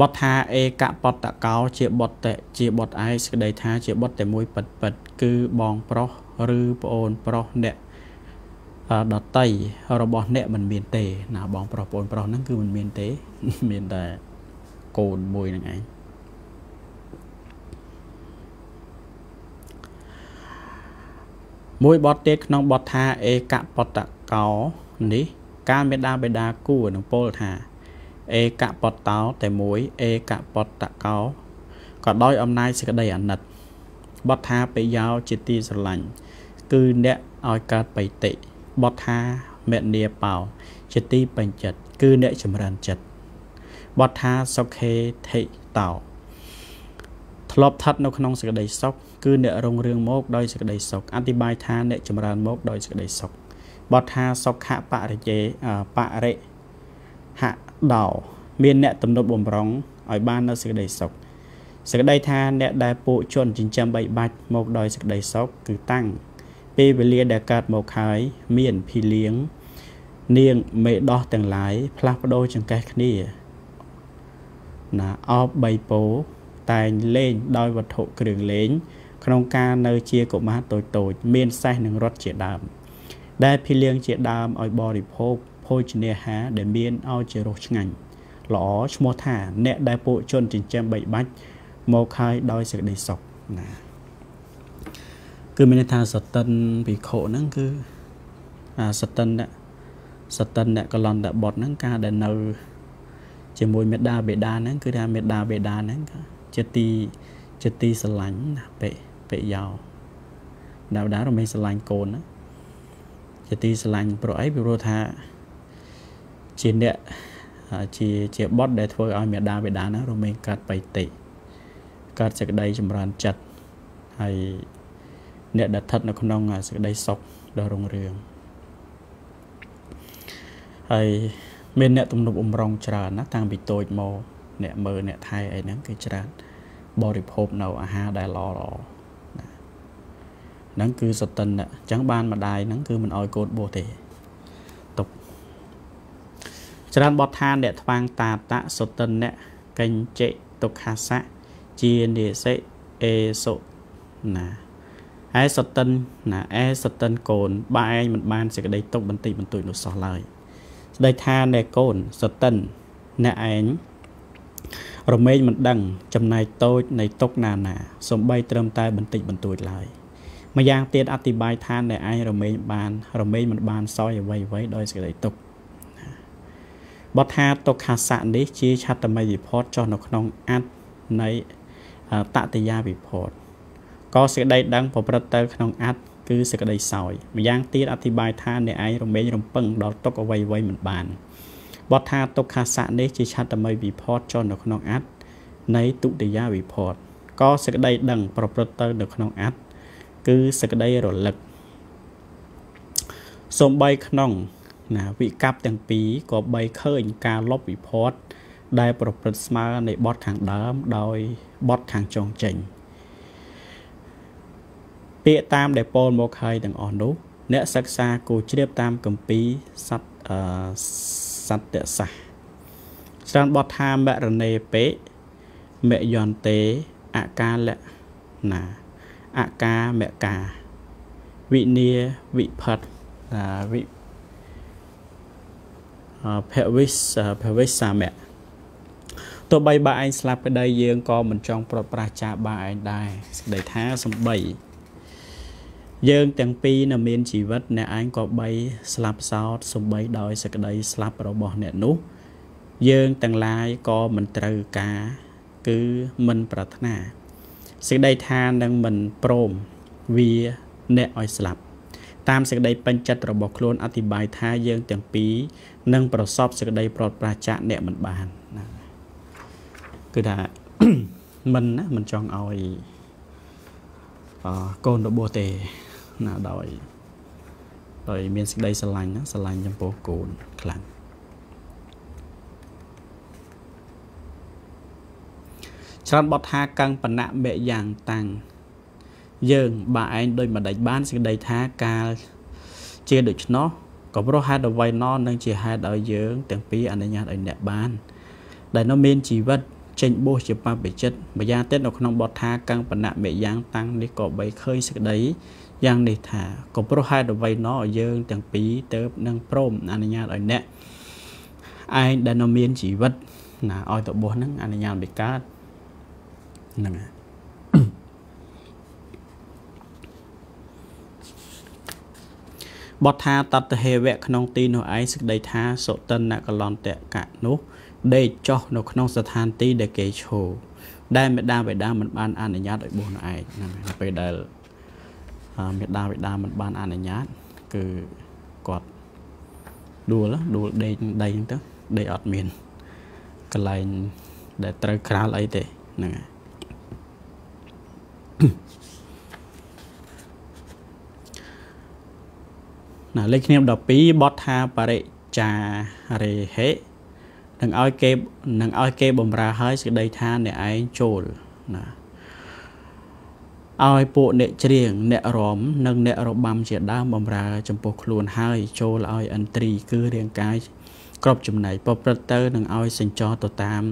Speaker 3: បទថាអេកបតកោ ជាបទតជាបទឯកសេចក្តីថាជាបទតែមួយពិតពិតគឺបងប្រុសឬប្អូនប្រុសអ្នកដតីរបស់អ្នកមិនមានទេណាបងប្រុសប្អូនប្រុសហ្នឹងគឺមិនមានទេមានតែកូនមួយនឹងឯងមួយបទទៀតក្នុងបទថាអេកបតកោនេះ ការមេដាបេដាគួរនឹងពោលថា អេកបតោតែមួយអេកបតកោក៏ដោយអំណាចសេចក្តីអាណិតបទថាបិយោជាទីស្រឡាញ់គឺអ្នកឲ្យកើតបៃតិបទថាមេនីបោជាទីពេញចិត្តគឺអ្នកចម្រើនចិត្តបទថាសុខេថិតោធ្លាប់ស្ថិតនៅក្នុងសេចក្តីសុខគឺអ្នករុងរឿងមកដោយសេចក្តីសុខអធិប្បាយថាអ្នកចម្រើនមកដោយសេចក្តីសុខបទថាសុខៈបរិជេបរិ ហៈដោមានអ្នកទំនុកបំរុងឲ្យបាននៅសេចក្តីសុខសេចក្តីថាអ្នកដែលពួកជនចិញ្ចឹមបីបាច់មកដោយសេចក្តីសុខគឺតាំងពេលវេលាដែលកើតមកហើយមានភីលៀងនាងមេដោះទាំងឡាយផ្លាស់ប្ដូរចង្កេះគ្នាណាអប3ពោតែងលេងដោយវត្ថុគ្រឿងលេង ក្នុងការនៅជាកុមារតូចតូច មានសេះនិងរត់ជាដើម ដែលភីលៀងជាដើមឲ្យបរិភោគ ភោជនាហារដែលមានឲ្យជារសឆ្ងាញ់ល្អឈ្មោះថា អ្នកដែលពួកជនចិញ្ចឹមបីបាច់មកហើយដោយសេចក្តីសុខណាគឺមានន័យថាសតិនភិក្ខុហ្នឹងគឺអាសតិនអ្នកសតិនអ្នកកលន្តបុត្រហ្នឹងការដែលនៅ ជាមួយមេដាបេដាហ្នឹងគឺថាមេដាបេដាហ្នឹងជាទីជាទីស្រឡាញ់ណាពេពេយោដាបេដារមែងស្រឡាញ់កូនណាជាទីស្រឡាញ់ព្រោះអីព្រោះថា ជាអ្នកជាជាបុតដែលធ្វើឲ្យមេដាបេដាហ្នឹងរមែងកាត់បៃតិកើតសេចក្តីចម្រើនចិត្តហើយអ្នកដែលស្ថិតនៅក្នុងសេចក្តីសុខដ៏រុងរឿងហើយមានអ្នកទំនប់បំរុងច្រើនណាតាំងពីតូចមកអ្នកមើលអ្នកថៃអីហ្នឹងគឺច្រើនបរិភោគនៅអាហារដែលល្អល្អណាហ្នឹងគឺសតិនអញ្ចឹងបានម្ដាយហ្នឹងគឺមិនអោយកូនបោះទេទុក ច្រើនបទថាអ្នកថ្វាងតាតៈសតិនអ្នកកញ្ចិទុក្ខាសៈជានិសិអេសុណាឯសតិនណាឯសតិនកូនបើឯងមិនបានសេចក្តីទុកបន្តិចបន្តួចនោះសោះឡើយស្ដីថាអ្នកកូនសតិនអ្នកឯងរមែងមិនដឹងចំណែកតូចនៃទុកណាណាសំបីត្រឹមតែបន្តិចបន្តួចឡើយម្យ៉ាងទៀតអธิบายថាអ្នកឯងរមែងបានរមែងមិនបានសោយអ្វីអ្វីដោយសេចក្តីទុក បទថាទុក្ខាសៈនេះជាឆត្តមីវិផតចុះនៅក្នុងអត្តនៃតតិយាវិផតក៏សេចក្តីដឹងប្រព្រឹត្តទៅក្នុងអត្តគឺសេចក្តីសោយម្យ៉ាងទៀតអធិប្បាយថាអ្នកឯងរមែងរំពឹងដល់ទុកអវ័យវ័យមិនបានបទថាទុក្ខាសៈនេះជាឆត្តមីវិផតចុះនៅក្នុងអត្តនៃទុតិយាវិផតក៏សេចក្តីដឹងប្រព្រឹត្តទៅនៅក្នុងអត្តគឺសេចក្តីរលឹកសំបីក្នុង ណាវិកັບទាំងពីរក៏បីឃើញការលុបវិផតដែលប្រព្រឹត្តស្មើនៃបទខាងដើមដោយបទខាងចុងចេញពាក្យតាមដែលពោលមកហើយទាំងអស់នោះអ្នកសិក្សាគូជ្រាបតាមកម្ពីសត្វអឺសត្យសាសច្រើនបទថាមរណេពេមយន្ទេអកាលណាអកាមកាវិនីវិផតវិ ភវិសភវិសាមៈទោះបីបើឯងស្លាប់ក្តីយើងក៏មិនចង់ប្រត់ប្រាស់ចាបើឯងដែរសេចក្តីថាសំបីយើងទាំងពីរនៅមានជីវិតអ្នកឯងក៏បីស្លាប់សោតសំបីដោយសេចក្តីស្លាប់របស់អ្នកនោះយើងទាំងឡាយក៏មិនត្រូវការគឺមិនប្រាថ្នាសេចក្តីថានឹងមិនព្រមវាអ្នកឲ្យស្លាប់តាមសេចក្តីពេញចិត្តរបស់ខ្លួនអธิบายថាយើងទាំងពីរ នឹងប្រសពសេចក្តីប្រត់ប្រាចាកអ្នកមិនបានណាគឺថាមិនណាមិនចង់ឲ្យអកូនរបួសទេណាដោយដោយមានសេចក្តីស្រឡាញ់ណាស្រឡាញ់ចំពោះកូនខ្លាំងច្រើនបទថាកੰបណៈមេយ៉ាងតាំងយើងបើឯងដូចម្ដេចបានសេចក្តីថាកាលជាដូច្នោះ ក៏ព្រោះហេតុអ្វីណនឹងជាហេតុឲ្យយើងទាំងពីរអនុញ្ញាតឲ្យអ្នកបាន ដែលនៅមានជីវិតចេញបួសជាបព្វជិតម្យ៉ាងទៀតនៅក្នុងបទថាកੰបណៈមេយ៉ាងតាំងនេះក៏បីឃើញសេចក្តីយ៉ាងនេះថាក៏ព្រោះហេតុអ្វីណយើងទាំងពីរទៅនឹងព្រមអនុញ្ញាតឲ្យអ្នកឯងដែលនៅមានជីវិតណាឲ្យទៅបោះហ្នឹងអនុញ្ញាតឲ្យកើតហ្នឹងហើយ បទថាតតហេវៈក្នុងទីនោះឯងសេចក្តីថាសុតិនកលន្តកៈនោះដេកចុះនៅក្នុងស្ថានទីដែលគេឈោដែលមេដាបេដាមិនបានអនុញ្ញាតឲ្យបោះនោះឯងហ្នឹងហើយពេលដែលមេដាបេដាមិនបានអនុញ្ញាតគឺគាត់ដួលដួលដេកដីហ្នឹងទៅដេកអត់មានកន្លែងដែលត្រូវក្រាលអីទេហ្នឹងហើយ ណាលេខគ្នា12បទថាបរិចារេហេនឹងឲ្យគេនឹងឲ្យគេបំរើឲ្យសេចក្តីថាអ្នកឯងចូលណាឲ្យពួកអ្នកច្រៀងអ្នករំនិងអ្នករបាំជាដើមបំរើ ចំពោះខ្លួនហើយចូលឲ្យឥន្ទ្រីគឺរាងកាយគ្រប់ចំណែកប្រព្រឹត្តទៅនឹងឲ្យសញ្ចរទៅតាម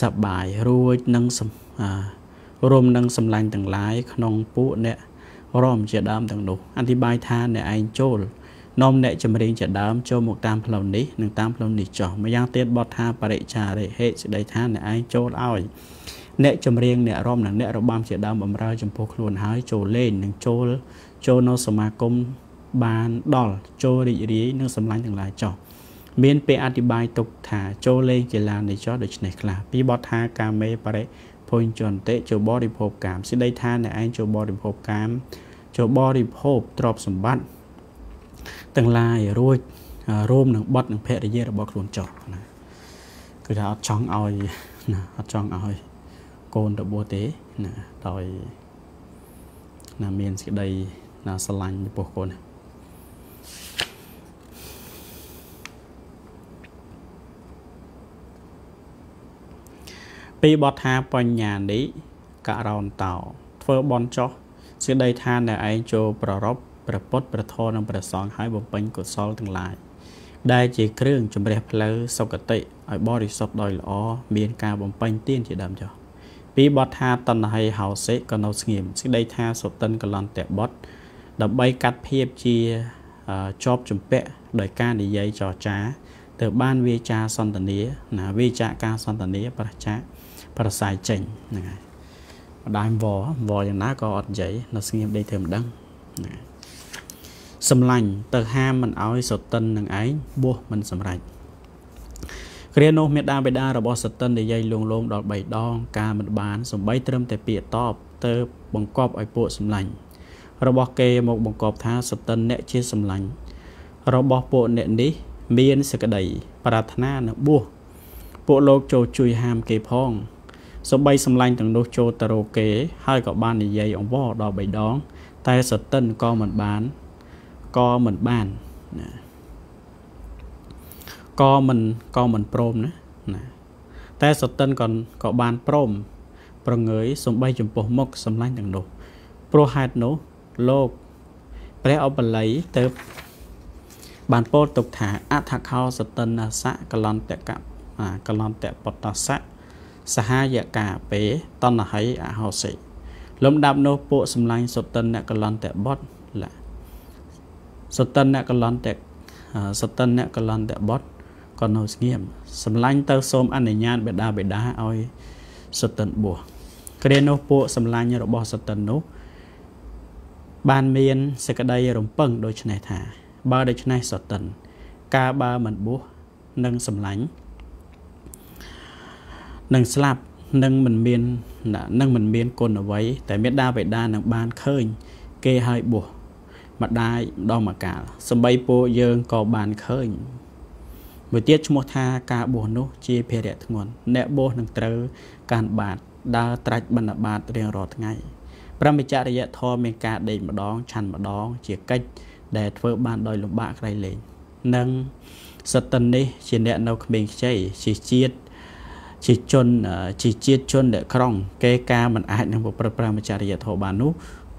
Speaker 3: សប្បាយរួចនឹងរួមនឹងសម្លាញ់ទាំងឡាយក្នុងពួកអ្នករំជាដើមទាំងនោះអធិប្បាយថាអ្នកឯងចូល នាំអ្នកចម្រៀងជាដើមចូលមកតាមផ្លូវនេះនិងតាមផ្លូវនេះចុះម្យ៉ាងទៀតបទថាបរិចារិហេសេចក្តីថាអ្នកឯងចូលឲ្យអ្នកចម្រៀងអ្នករំនិងអ្នករបាំជាដើមបំរើចំពោះខ្លួនហើយចូលលេងនិងចូលចូលនៅសមាគមបានដល់ចូលរីករាយនិងសម្លាញ់ទាំងឡាយចុះមានពេលអធិប្បាយទុកថាចូលលេងកីឡានេះចុះដូច្នេះខ្លះពីបទថាកាមេបរិភុញចន្តិចូលបរិភោគកាមសេចក្តីថាអ្នកឯងចូលបរិភោគកាមចូលបរិភោគទ្រព្យសម្បត្តិ ទាំងឡាយរួចរួមនឹងបត់នឹងភរិយារបស់ខ្លួនចុះណាគឺថាអត់ចង់ឲ្យណាអត់ចង់ឲ្យកូនទៅបួសទេណាដោយណាមានសេចក្តីណាស្រឡាញ់ចំពោះកូនណាពីបទថាបញ្ញានេះករោនតោធ្វើបន់ចោះសេចក្តីថានៅឯងចូលប្ររព ព្រះពុទ្ធព្រះធម៌និងព្រះសង្ឃឲ្យបំពេញកុសលទាំងឡាយដែលជាគ្រឿងជំរះផ្លូវសុគតិឲ្យបរិសុទ្ធដោយល្អមានការបំពេញទានជាដើមចុះពីបទថាតណ្ហៃហោសេក៏នៅស្ងៀមសេចក្តីថាសុតិនកលន្តៈបុតដើម្បីកាត់ភាពជាជាប់ចម្ពាក់ដោយការនិយាយចរចាទៅបានវាចាសន្តានាណាវាចាការសន្តានាប្រចាប្រស័យចេញហ្នឹងហើយម្ដាយវវយ៉ាងណាក៏អត់និយាយនៅស្ងៀមដេកធ្វើមិនដឹងណា សម្លាញ់ទៅហាមមិនអោយសតិននឹងឯងបួសមិនសម្រេចគ្រានោះមេដាបេដារបស់សតិននិយាយលងលោមដល់3ដង ការមិនបានសំបីត្រឹមតែពាក្យតបទៅបង្កប់ឲ្យពួកសម្លាញ់របស់គេមកបង្កប់ថាសតិនអ្នកជាសម្លាញ់របស់ពួកអ្នកនេះមានសក្តីប្រាថ្នានឹងបួសពួកលោកចូលជួយហាមគេផងសម្បីសម្លាញ់ទាំងនោះចូលទៅរកគេ ហើយក៏បាននិយាយអង្វរដល់3ដង តែសតិនក៏មិនបាន ក៏មិនបានណាក៏មិនក៏មិនព្រមណាណាតែសតិនក៏ក៏បានព្រម ប្រងើយសំបីចំពោះមុខសម្លាញ់ទាំងនោះព្រោះហេតុនោះលោកព្រះអបល័យទៅបានពោលទុកថាអដ្ឋខោសតិនសៈកលន្តកៈកលន្តពតសៈសហាយកាពេតណ្ហៃអហោសិលំដាប់នោះពួកសម្លាញ់សតិនកលន្តបុត្រឡា សតិនកលន្តសតិនកលន្តបុត្រក៏នៅស្ងៀមសម្លាញ់ទៅសូមអនុញ្ញាតបេដាបេដាឲ្យសតិនបួសគ្រានោះពួកសម្លាញ់របស់សតិននោះបានមានសេចក្តីរំពឹងដូចនេះថា បើដូច្នេះសតិនការបើមិនបួសនឹងសម្លាញ់នឹងស្លាប់នឹងមិនមាននឹងមិនមានគុណអ្វីតែមេដាបេដានឹងបានឃើញ គេឲ្យបួស ម្ដាយម្ដងមកកាលសំបីពួកយើងក៏បានឃើញមួយទៀតឈ្មោះថាការបួសនោះជាភារៈធ្ងន់អ្នកបួសនឹងត្រូវការបាតដើរត្រាច់បណ្ឌបាតរៀងរាល់ថ្ងៃព្រមចរិយធម៌មានការដេកម្ដងឆាន់ម្ដង ជាកិច្ចដែលធ្វើបានដោយលំបាកក្រៃលែងនិងសតិននេះជាអ្នកនៅក្មេងខ្ចីជាជាតិជាជនជាជាតិជនដែលក្រុង គេការមិនអាចនឹងប្រព្រឹត្តប្រមចរិយធម៌បាននោះ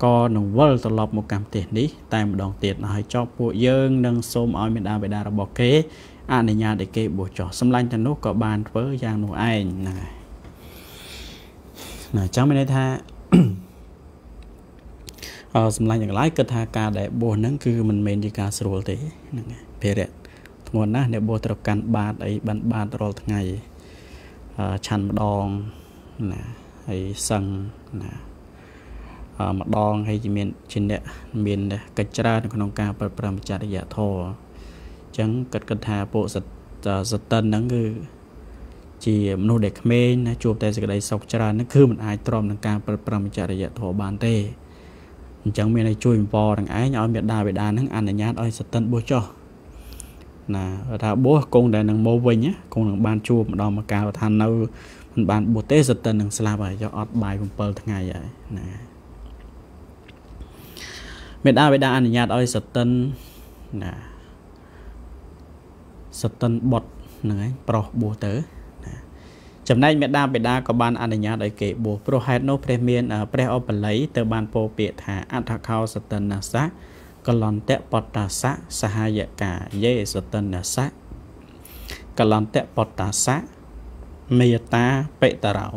Speaker 3: ក៏នឹងវិលត្រឡប់មកកម្មទេសនេះតែម្ដងទៀតហើយចប់ពួកយើងនឹងសូមឲ្យមេដាបេដារបស់គេអនុញ្ញាតឲ្យគេបួសចោះសម្លាញ់ទៅនោះក៏បានធ្វើយ៉ាងនោះឯងហ្នឹងហើយណាចាំមានន័យថាអឺសម្លាញ់ទាំងឡាយគិតថាការដែលបួសហ្នឹងគឺមិនមែនជាការស្រួលទេហ្នឹងហើយភារៈធ្ងន់ណាស់អ្នកបួសត្រូវកាន់បាតអីបានបាតរាល់ថ្ងៃឆាន់ម្ដងណាហើយសឹងណា ម្ដងហើយជាមានជាអ្នកមានកិច្ចច្រើនក្នុងការប្រព្រឹត្តចរិយាធម៌អញ្ចឹងគិតគិតថាពួកសតិនហ្នឹងគឺជាមនុស្សដែលក្មេងណាជួបតែសេចក្តីសុខច្រើនហ្នឹងគឺមិនអាចទ្រាំនឹងការប្រព្រឹត្តចរិយាធម៌បានទេអញ្ចឹងមានឲ្យជួយបំពនឹងឯងឲ្យមេដាបេដាហ្នឹងអនុញ្ញាតឲ្យសតិនបួសចុះណាថាបួសគង់តែនឹងមកវិញគង់នឹងបានជួបម្ដងមកកាលថានៅមិនបានបួសទេសតិននឹងស្លាប់ហើយចុះអត់បាយ7ថ្ងៃហើយណា មេដាបេដាអនុញ្ញាតឲ្យសតិនណាសតិនបុតហ្នឹងឯងប្រុសបួសទៅណាចំណែកមេដាបេដាក៏បានអនុញ្ញាតឲ្យគេបួសព្រោះហេតុនោះព្រះមានព្រះអបល័យទៅបានពោពាក្យថាអដ្ឋខោសតិនណាសៈកលន្តៈបតាសៈសហាយកាយេសតិនសៈកលន្តៈបតាសៈមេតាបិតរោ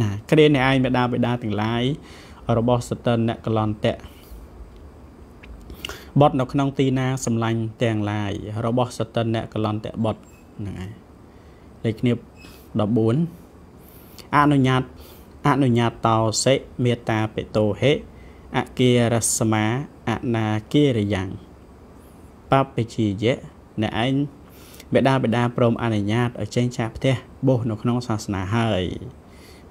Speaker 3: ណាគ្រាអ្នកឯងមេដាបិតាទាំងឡាយរបស់សតិនអ្នកកលន្តៈ បត់នៅក្នុងទីណាសម្លាញ់ទាំងឡាយរបស់សតិនអ្នកកលន្តៈបត់ហ្នឹងហើយលេខគ្នា14អនុញ្ញាតអនុញ្ញាតតោសិមេតាបិតោហេអគារស្មាអនាគារយ៉ាងបបិជាយៈអ្នកឯងបេដាបេដាព្រមអនុញ្ញាតឲ្យចេញចាក់ផ្ទះបោះនៅក្នុងសាសនាហើយ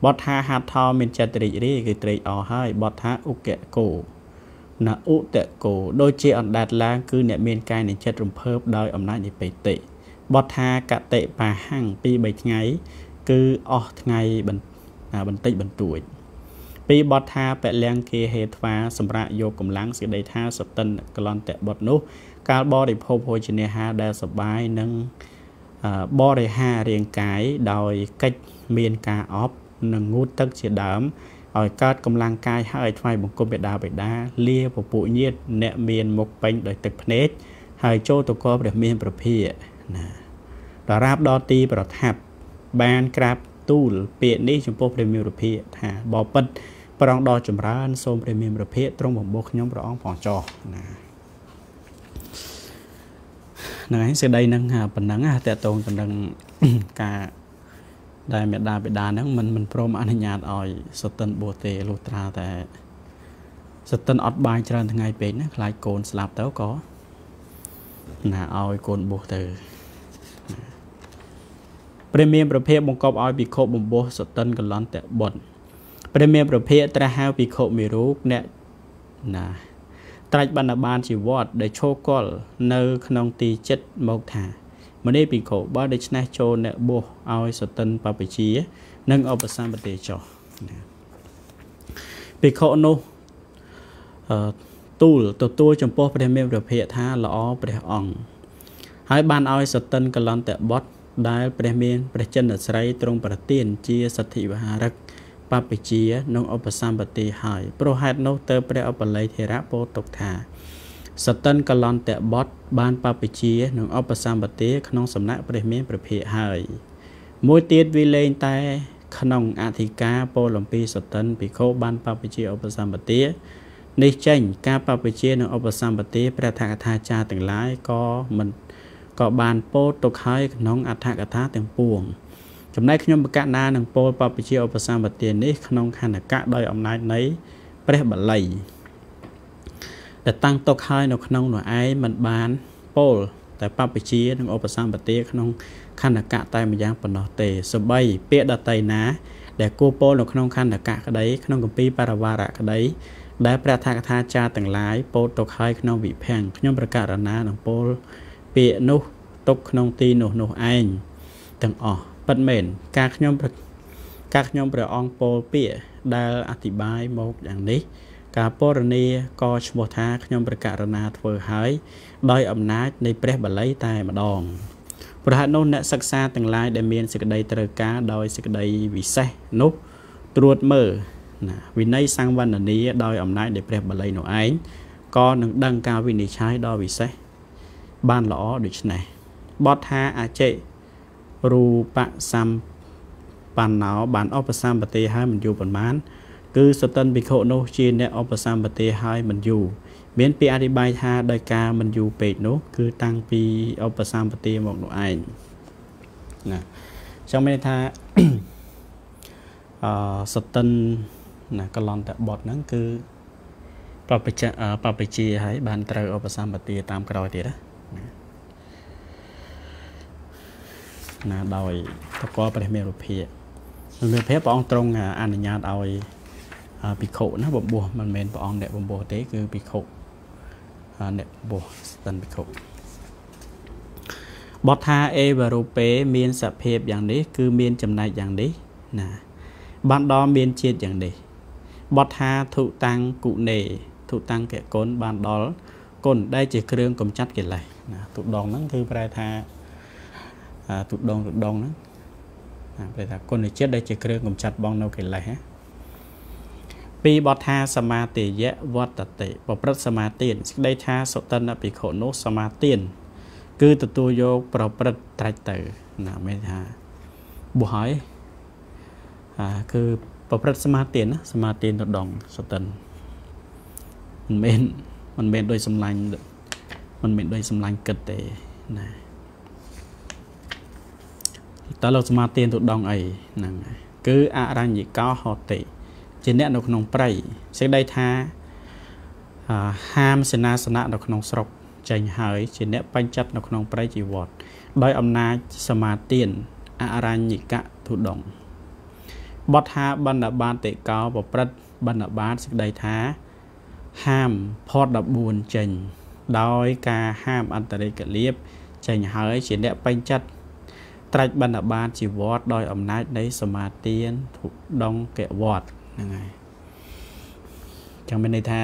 Speaker 3: បទថាហាត់ថោមានចិត្តរីករាយគឺត្រេកអរហើយបទថាឧកកោ ណាឧតកោដូចជាអណ្ដាតឡើងគឺអ្នកមានកាយនៃចិត្តរំភើបដោយអំណាចនៃបេតិបទថាកតិបាហាំងពី3ថ្ងៃ គឺអស់ថ្ងៃបន្តិចបន្តួចពីបទថាពលំគាហេថ្វាសម្រាប់យកកម្លាំងសេចក្តីថាសតិនកលន្តៈបុត្រនោះ កាលបរិភោគភោជនាហារដែលសបាយនិងបរិហារាងកាយដោយកិច្ចមានការអប់និងងូតទឹកជាដើម ឲ្យកើតកម្លាំងកាយហើយថ្វាយបង្គំបេដាបេដាលាពពួកញាតអ្នកមានមុខពេញដោយទឹកភ្នែកហើយចូលទៅកព្រះមានប្រភិណាដរាបដល់ទីប្រថាប់បានក្រាបទូលពាក្យនេះចំពោះព្រះមានប្រភិថាបបិទ្ធប្រងដល់ចម្រើនសូមព្រះមានប្រភិទ្រង់បំពោះខ្ញុំព្រះអង្គផងចោះណាហ្នឹងហើយសេចក្តីហ្នឹងប៉ុណ្ណឹងតកតងទៅនឹងការ ដែលមេដាបេដាហ្នឹងមិនមិនព្រមអនុញ្ញាតឲ្យសតិនបួសទេលុះត្រាតែសតិនអត់បាយច្រើនថ្ងៃពេកណាខ្លាចកូនស្លាប់ទៅក៏ណាឲ្យកូនបួសទៅព្រះមានប្រភេទបង្កប់ឲ្យភិក្ខុបំពោះសតិនកលន្តៈបុត្រព្រះមានប្រភេទត្រាស់ហៅភិក្ខុមួយរូបអ្នកណាត្រាច់បណ្ឌបានជីវ័តដែលឈោកលនៅក្នុងទីចិត្តមកថា មនីភិក្ខុបើដូច្នេះចូលអ្នកបោះឲ្យសតិនបពជា និងឧបសម្បទាចោះភិក្ខុនោះអឺទូលទទួលចំពោះព្រះមេព្រះភិយថាល្អព្រះអង្គហើយបានឲ្យសតិនកលន្តបុត្រដែលព្រះមានព្រះចិនស្រីទ្រង់ប្រទានជាសទ្ធិវហារឹកបពជា និងឧបសម្បទាហើយព្រោះហេតុនោះទៅព្រះឧបល័យធេរៈពោលទុកថា សតិនកលន្តបតបានបពជានិងឧបសម្បទាក្នុងសំណាក់ព្រះមានព្រះភិក្ខហើយមួយទៀតវាលែងតែក្នុងអធិការពលំពីសតិនភិក្ខុបានបពជាឧបសម្បទានេះចេញការបពជានិងឧបសម្បទាព្រះថកថាចារទាំងឡាយក៏មិនក៏បានពោលទុកហើយក្នុងអដ្ឋកថាទាំងពួងចំណែកខ្ញុំបកណានឹងពោលបពជាឧបសម្បទានេះក្នុងខណ្ឌកៈដោយអំណាចនៃព្រះបល័យ ដែលតាំងទុកហើយនៅក្នុងនោះឯងមិនបានពោលតែបពជានិងឧបសម្បទាក្នុងខណ្ឌកៈតែម្យ៉ាងប៉ុណ្ណោះទេសបីពាក្យដតីណា ដែលគួរពោលនៅក្នុងខណ្ឌកៈក្តីក្នុងគម្ពីរបរវរៈក្តីដែលព្រះថាកថាចារទាំងឡាយពោលទុកហើយក្នុងវិភាំងខ្ញុំប្រកាសណានឹងពោលពាក្យនោះទុកក្នុងទីនោះនោះឯងទាំងអស់ពិតមែនការខ្ញុំការខ្ញុំព្រះអង្គពោលពាក្យដែលអธิบายមកយ៉ាងនេះ ការពរនីក៏ឈ្មោះថាខ្ញុំប្រកាសណាធ្វើហើយ ដោយអំណាចនៃព្រះបល័យតែម្ដងប្រហែលនោះអ្នកសិក្សាទាំងឡាយដែលមានសេចក្តីត្រូវការដោយសេចក្តីវិសេសនោះត្រួតមើលណាវិន័យសង្វណ្ណនីដោយអំណាចនៃព្រះបល័យនោះឯងក៏នឹងដឹងការវិនិច្ឆ័យដ៏វិសេសបានល្អដូចនេះបទថាអចេរូបសម្បណ្ណោបានឧបសម្បទាហើយមិនយូរប៉ុន្មាន គឺសតិនភិក្ខុនោះជាអ្នកឧបសម្បទាហើយមិនយូរមានពាក្យអធិប្បាយថាដោយការមិនយូរពេកនោះ គឺតាំងពីឧបសម្បទាមកនោះឯងណាចង់មានថាអឺសតិនណាកលន្តបតហ្នឹងគឺបបជាបបជាហើយបានត្រូវឧបសម្បទាតាមក្រោយទៀតណាណាដោយតកព្រះមេរុភិមេរុភិព្រះអង្គទ្រង់អនុញ្ញាតឲ្យ ភិក្ខុណាបំពោះមិនមែនព្រះអង្គអ្នកបំពោះទេគឺភិក្ខុអ្នកបំពោះស្តិនភិក្ខុបទថាអេវរូពេមានសភាពយ៉ាងនេះ គឺមានចំណែកយ៉ាងនេះណាបានដល់មានជាតិយ៉ាងនេះបទថាធុតាំងគុណេធុតាំងកគុណបានដល់គុណដែលជាគ្រឿងកំចាត់កិលេសណាទុដងហ្នឹងគឺប្រែថាទុដងទុដងហ្នឹងណាប្រែថាគុណចិត្តដែលជាគ្រឿងកំចាត់បងនៅកិលេសណា ពីបទថាសមាទិយៈវត្តតិប្រព្រឹត្តសមាទានសេចក្តីថាសុតិនភិក្ខុនោះសមាទានគឺទទួលយកប្រព្រឹត្តត្រាច់ទៅណាមានថាបួសហើយអាគឺប្រព្រឹត្តសមាទានណាសមាទានទៅដងសតិនមិនមែនមិនមែនដោយសម្លាញ់មិនមែនដោយសម្លាញ់គិតទេណាតើលោកសមាទានទៅដងអីហ្នឹងគឺអរញ្ញិកោហតិ ជាអ្នកនៅក្នុងព្រៃសេចក្តីថាហាមសេនាសនៈនៅក្នុងស្រុកចេញហើយជាអ្នកបញ្ចិតនៅក្នុងព្រៃជីវតដោយអំណាចសមាទានអរញ្ញិកទុដងបទថាបណ្ឌបាតតិកោប្រព្រឹត្តបណ្ឌបាតសេចក្តីថាហាមផត14ចេញ ដោយការហាមអន្តរិកលៀបចេញហើយជាអ្នកបញ្ចិតត្រាច់បណ្ឌបាតជីវតដោយអំណាចនៃសមាទានទុដងកវត្ត ហ្នឹងហើយចឹងមានន័យថា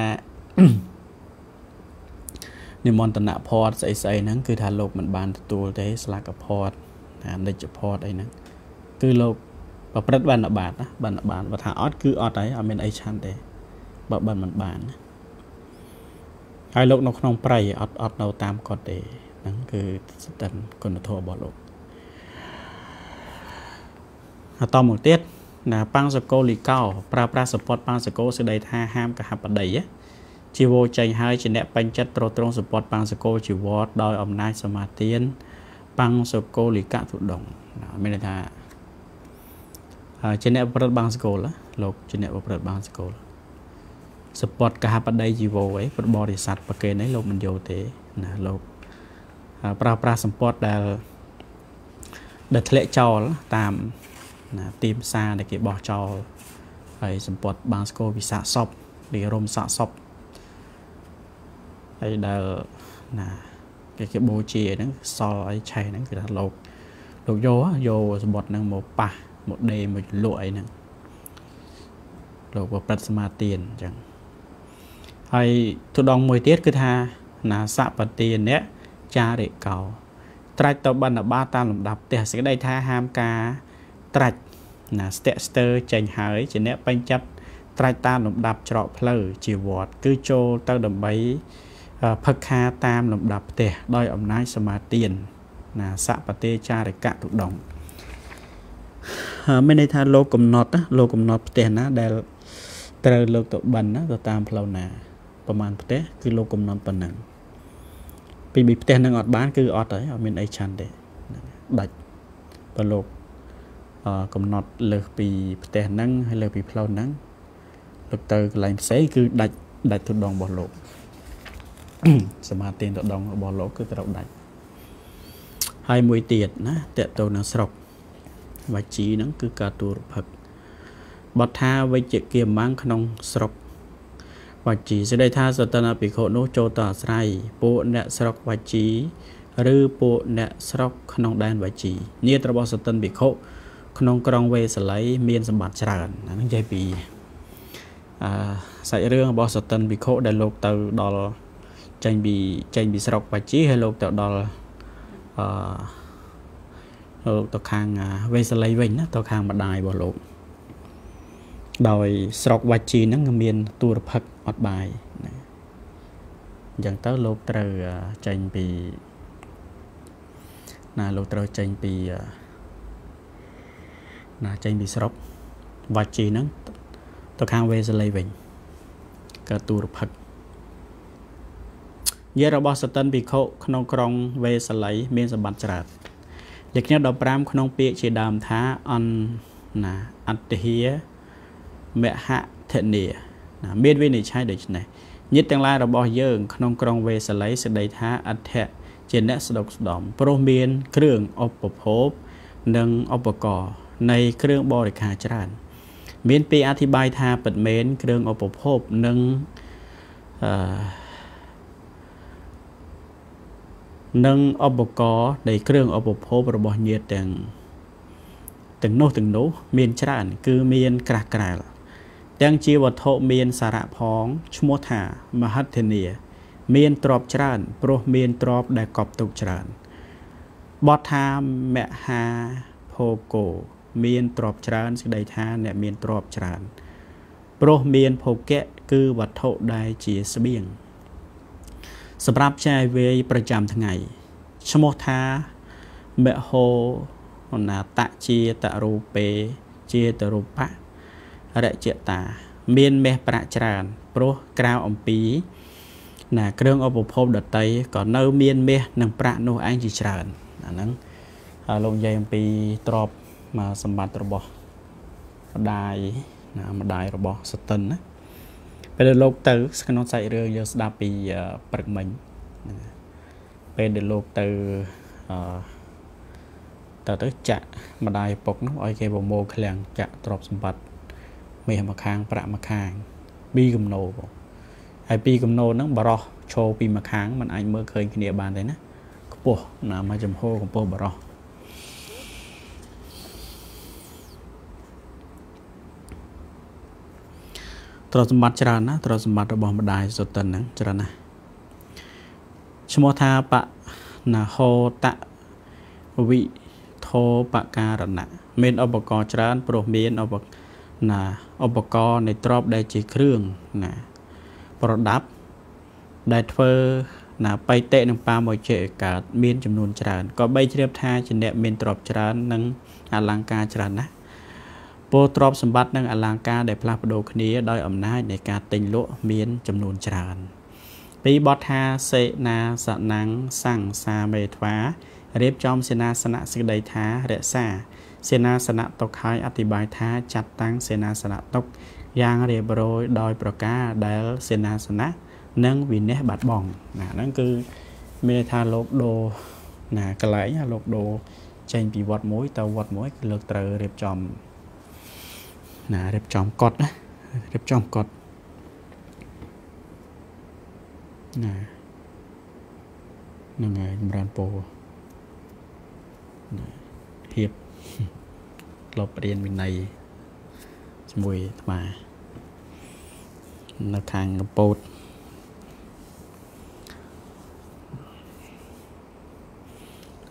Speaker 3: និមន្តនៈផតស្អីស្អីហ្នឹងគឺថាលោកមិនបានទទួលទេស្លាកផតអានិច្ចផតអីហ្នឹងគឺលោកប្រព្រឹត្តបានបាតណាបានបានបើថាអត់គឺអត់ហើយអត់មានអីឆាន់ទេបើបានមិនបានណាហើយលោកនៅក្នុងព្រៃអត់អត់នៅតាមគាត់ទេហ្នឹងគឺស្តិនគុណធម៌របស់លោកហើយតមកទៀត ណាបាំងសកលលីកោប្រើប្រាស់សពតបាំងសកលសេចក្តីថាហាមកហបដីជីវោចេញហើយជាអ្នកបញ្ចិតត្រត្រង់សពតបាំងសកលជីវតដោយអំណាចសមាទានបាំងសកលលីកទុដងមានន័យថាជាអ្នកប្រព្រឹត្តបាំងសកលលោកជាអ្នកប្រព្រឹត្តបាំងសកលសពតកហបដីជីវោអីពុទ្ធបរិស័ទប្រកេននេះលោកមិនយកទេណាលោកប្រើប្រាស់សម្ពត់ដែលដែលធ្លាក់ចោលតាម ណាទីផ្សារដែលគេបោះចោលហើយសម្ពត់បាងស្គរវិសាសពវារំសាកសពហើយដែលណាគេគេបូជាហ្នឹងសល់អីឆេះហ្នឹងគឺថាលោកលោកយកយកសម្បត្តិហ្នឹងមកប៉ះមកដេមកលក់អីហ្នឹងលោកប្រព្រឹត្តសមាទានអញ្ចឹងហើយទុដងមួយទៀតគឺថាណាសពទានៈចារិកោត្រាច់ទៅបណ្ឌបាតាមលំដាប់ផ្ទះសេចក្តីថាហាមការ ត្រាច់ណាស្ទាក់ស្ទើចេញហើយជាអ្នកបញ្ចប់ត្រាច់តាមលំដាប់ច្រកផ្លូវជាវត្តគឺចូលទៅដើម្បីផឹកខាតាមលំដាប់ផ្ទះដោយអំណាចសមាទានណាសពតេចារិកៈទុដងមានន័យថាលោកកំណត់លោកកំណត់ផ្ទះណាដែលត្រូវលោកទៅបិណ្ឌណាទៅតាមផ្លូវណាប្រហែលផ្ទះគឺលោកកំណត់ប៉ុណ្ណឹងពីពីផ្ទះនឹងអត់បានគឺអត់ហើយអត់មានអីឆាន់ទេដាច់បើលោក កំណត់លើសពីផ្ទះហ្នឹងហើយលើសពីផ្លូវហ្នឹងលោកទៅកន្លែងផ្សេងគឺដាច់ដាច់ទុដងរបស់លោកសមាទានទុដងរបស់លោកគឺត្រូវដាច់ហើយមួយទៀតណាតកតទៅនឹងស្រុកវជីហ្នឹងគឺការទូរភឹកបទថាវិជ្ជគាមាំងក្នុងស្រុកវជីសេចក្តីថាសតនភិក្ខុនោះចូលទៅអាស្រ័យពួកអ្នកស្រុកវជីឬពួកអ្នកស្រុកក្នុងដែនវជីញាតរបស់សតនភិក្ខុ ក្នុងក្រុងវេសាលីមានសម្បត្តិច្រើនអានឹងនិយាយពីអឺសាច់រឿងរបស់សតិនវិខុដែលលោកទៅដល់ចេញពីចេញពីស្រុកបាជីហើយលោកទៅដល់អឺលោកទៅខាងវេសាលីវិញណាទៅខាងម្ដាយរបស់លោកដោយស្រុកវាជីហ្នឹងមានទូរភឹកអត់បាយណាអញ្ចឹងទៅលោកត្រូវចេញពីណាលោកត្រូវចេញពីអឺ ណាចេញពីស្រុកវ៉ាជីហ្នឹងទៅខាងវេសាលីវិញកើតទូរភឹកយារបស់សតិនភិក្ខុក្នុងក្រុងវេសាលីមានសម្បត្តិច្រើនលេខខ្ញុំ15ក្នុងពាក្យជាដើមថាអនណាអត្តហិមហធនីណាមានវិនិច្ឆ័យដូចនេះញាតិទាំងឡាយរបស់យើងក្នុងក្រុងវេសាលីសេចក្តីថាអដ្ឋៈជាអ្នកស្ដុកស្ដំព្រោះមានគ្រឿងឧបភោគនិងឧបករណ៍ នៃគ្រឿងបរិខាច្រើន មានពីអធិប្បាយថាពិតមែនគ្រឿងឧបភោគនិងអឺនិងឧបករណ៍នៃគ្រឿងឧបភោគរបស់ញាតិទាំងទាំងនោះទាំងនោះ មានច្រើន គឺមានក្រាស់ក្រែលទាំងជាវត្ថុមានសារៈផងឈ្មោះថា មហិទ្ធិនីមានទ្រពច្រើនព្រោះមានទ្រពដែលកប់ទុកច្រើនបទថាមហាភោគោ មានទ្រព្យច្រើនសេចក្តីថាអ្នកមានទ្រព្យច្រើនព្រោះមានភោគៈគឺវត្ថុដែលជាស្បៀងសម្រាប់ចាយវាយប្រចាំថ្ងៃឈ្មោះថាមហោណាតជាតរូពេជាតរូបៈរជតា មានមេះប្រាក់ច្រើនព្រោះក្រៅអំពីណាគ្រឿងឧបភោគដតីក៏នៅ មានមាសនិងប្រាក់នោះឯងជាច្រើនអាហ្នឹងលោកនិយាយអំពីទ្រ ព្យសម្បត្តិរបស់ម្ដាយណាម្ដាយរបស់សតិនណាពេលដែលលោកទៅក្នុងសាច់រឿងយើងស្ដាប់ពីព្រឹកមិញពេលដែលលោកទៅអឺទៅទៅចាក់ម្ដាយពុកនោះឲ្យគេប្រមូលឃ្លាំងចាក់ទ្រព្យសម្បត្តិមាសម្ខាងប្រាក់ម្ខាងពីគំនោបងហើយពីគំនោហ្នឹងបរោះឈោពីម្ខាងมันអាចមើលឃើញគ្នាបានទេណាខ្ពស់ណាមកចំហកម្ពស់បរោះ ទ្រព្យសម្បត្តិច្រើនណាទ្រព្យសម្បត្តិរបស់ម្ដាយសុតិនហ្នឹងច្រើនណាស់ឈ្មោះថាបណាហោតវិធោបការណៈមានឧបករណ៍ច្រើនព្រោះមានឧបណាឧបករណ៍នៃទ្រព្យដែលជាគ្រឿងណាប្រដាប់ដែលធ្វើណាបៃតេនិងបាមកចេកើតមានចំនួនច្រើនក៏បីជ្រាបថាជាអ្នកមានទ្រព្យច្រើននិងអលង្ការច្រើនណាស់ ពោទ្រព្យសម្បត្តិនិងអលង្ការដែលផ្លាស់ប្ដូរគ្នាដោយអំណាចនៃការទិញលក់មានចំនួនច្រើនពីបទថាសេនាសណੰសង្សាមេធ្វារៀបចំសេនាសនៈសេចក្តីថារក្សាសេនាសនៈតុកហើយអធិប្បាយថាចាត់តាំងសេនាសនៈតុកយ៉ាងរៀបរយដោយប្រការដែលសេនាសនៈនិងវិន័យបាត់បង់ណាហ្នឹងគឺមានថាលោកដូរណាកន្លែងលោកដូរចេញពីវត្តមួយទៅវត្តមួយគឺលោកត្រូវរៀបចំ ណារៀបចំកត់ណារៀបចំកត់ណានឹងហើយចម្រើនពោណាហៀបក្លបរៀនវិន័យជាមួយអាត្មានៅខាងកពោត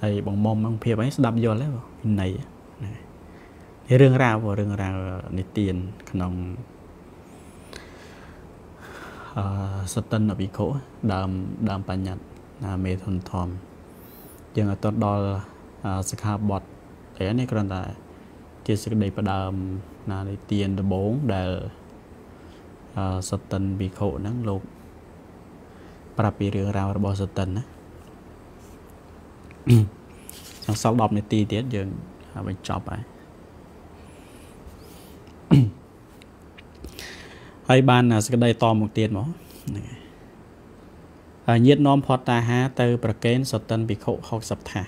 Speaker 3: ហើយបងមុំហ្នឹងភាពអីស្ដាប់យល់ទេវិន័យណា រឿងរ៉ាវរឿងរ៉ាវនិទានក្នុងអឺសតិនអភិខុដើមដើមបញ្ញត្តិណាមេធនធម្មយើងអត់ដល់សិក្ខាបទតែនេះគ្រាន់តែជាសេចក្តីផ្ដើមណានិទានដំបូងដែលអឺសតិនភិក្ខុហ្នឹងលោកប្រាប់ពីរឿងរ៉ាវរបស់សតិនណាចង់សល់10នាទីទៀតយើងបញ្ចប់ហើយ ហើយបានសក្តីតមកទៀតមកហើយញាតនាំផតតាហាទៅ ប្រកេនសតិនភិក្ខុ60ថា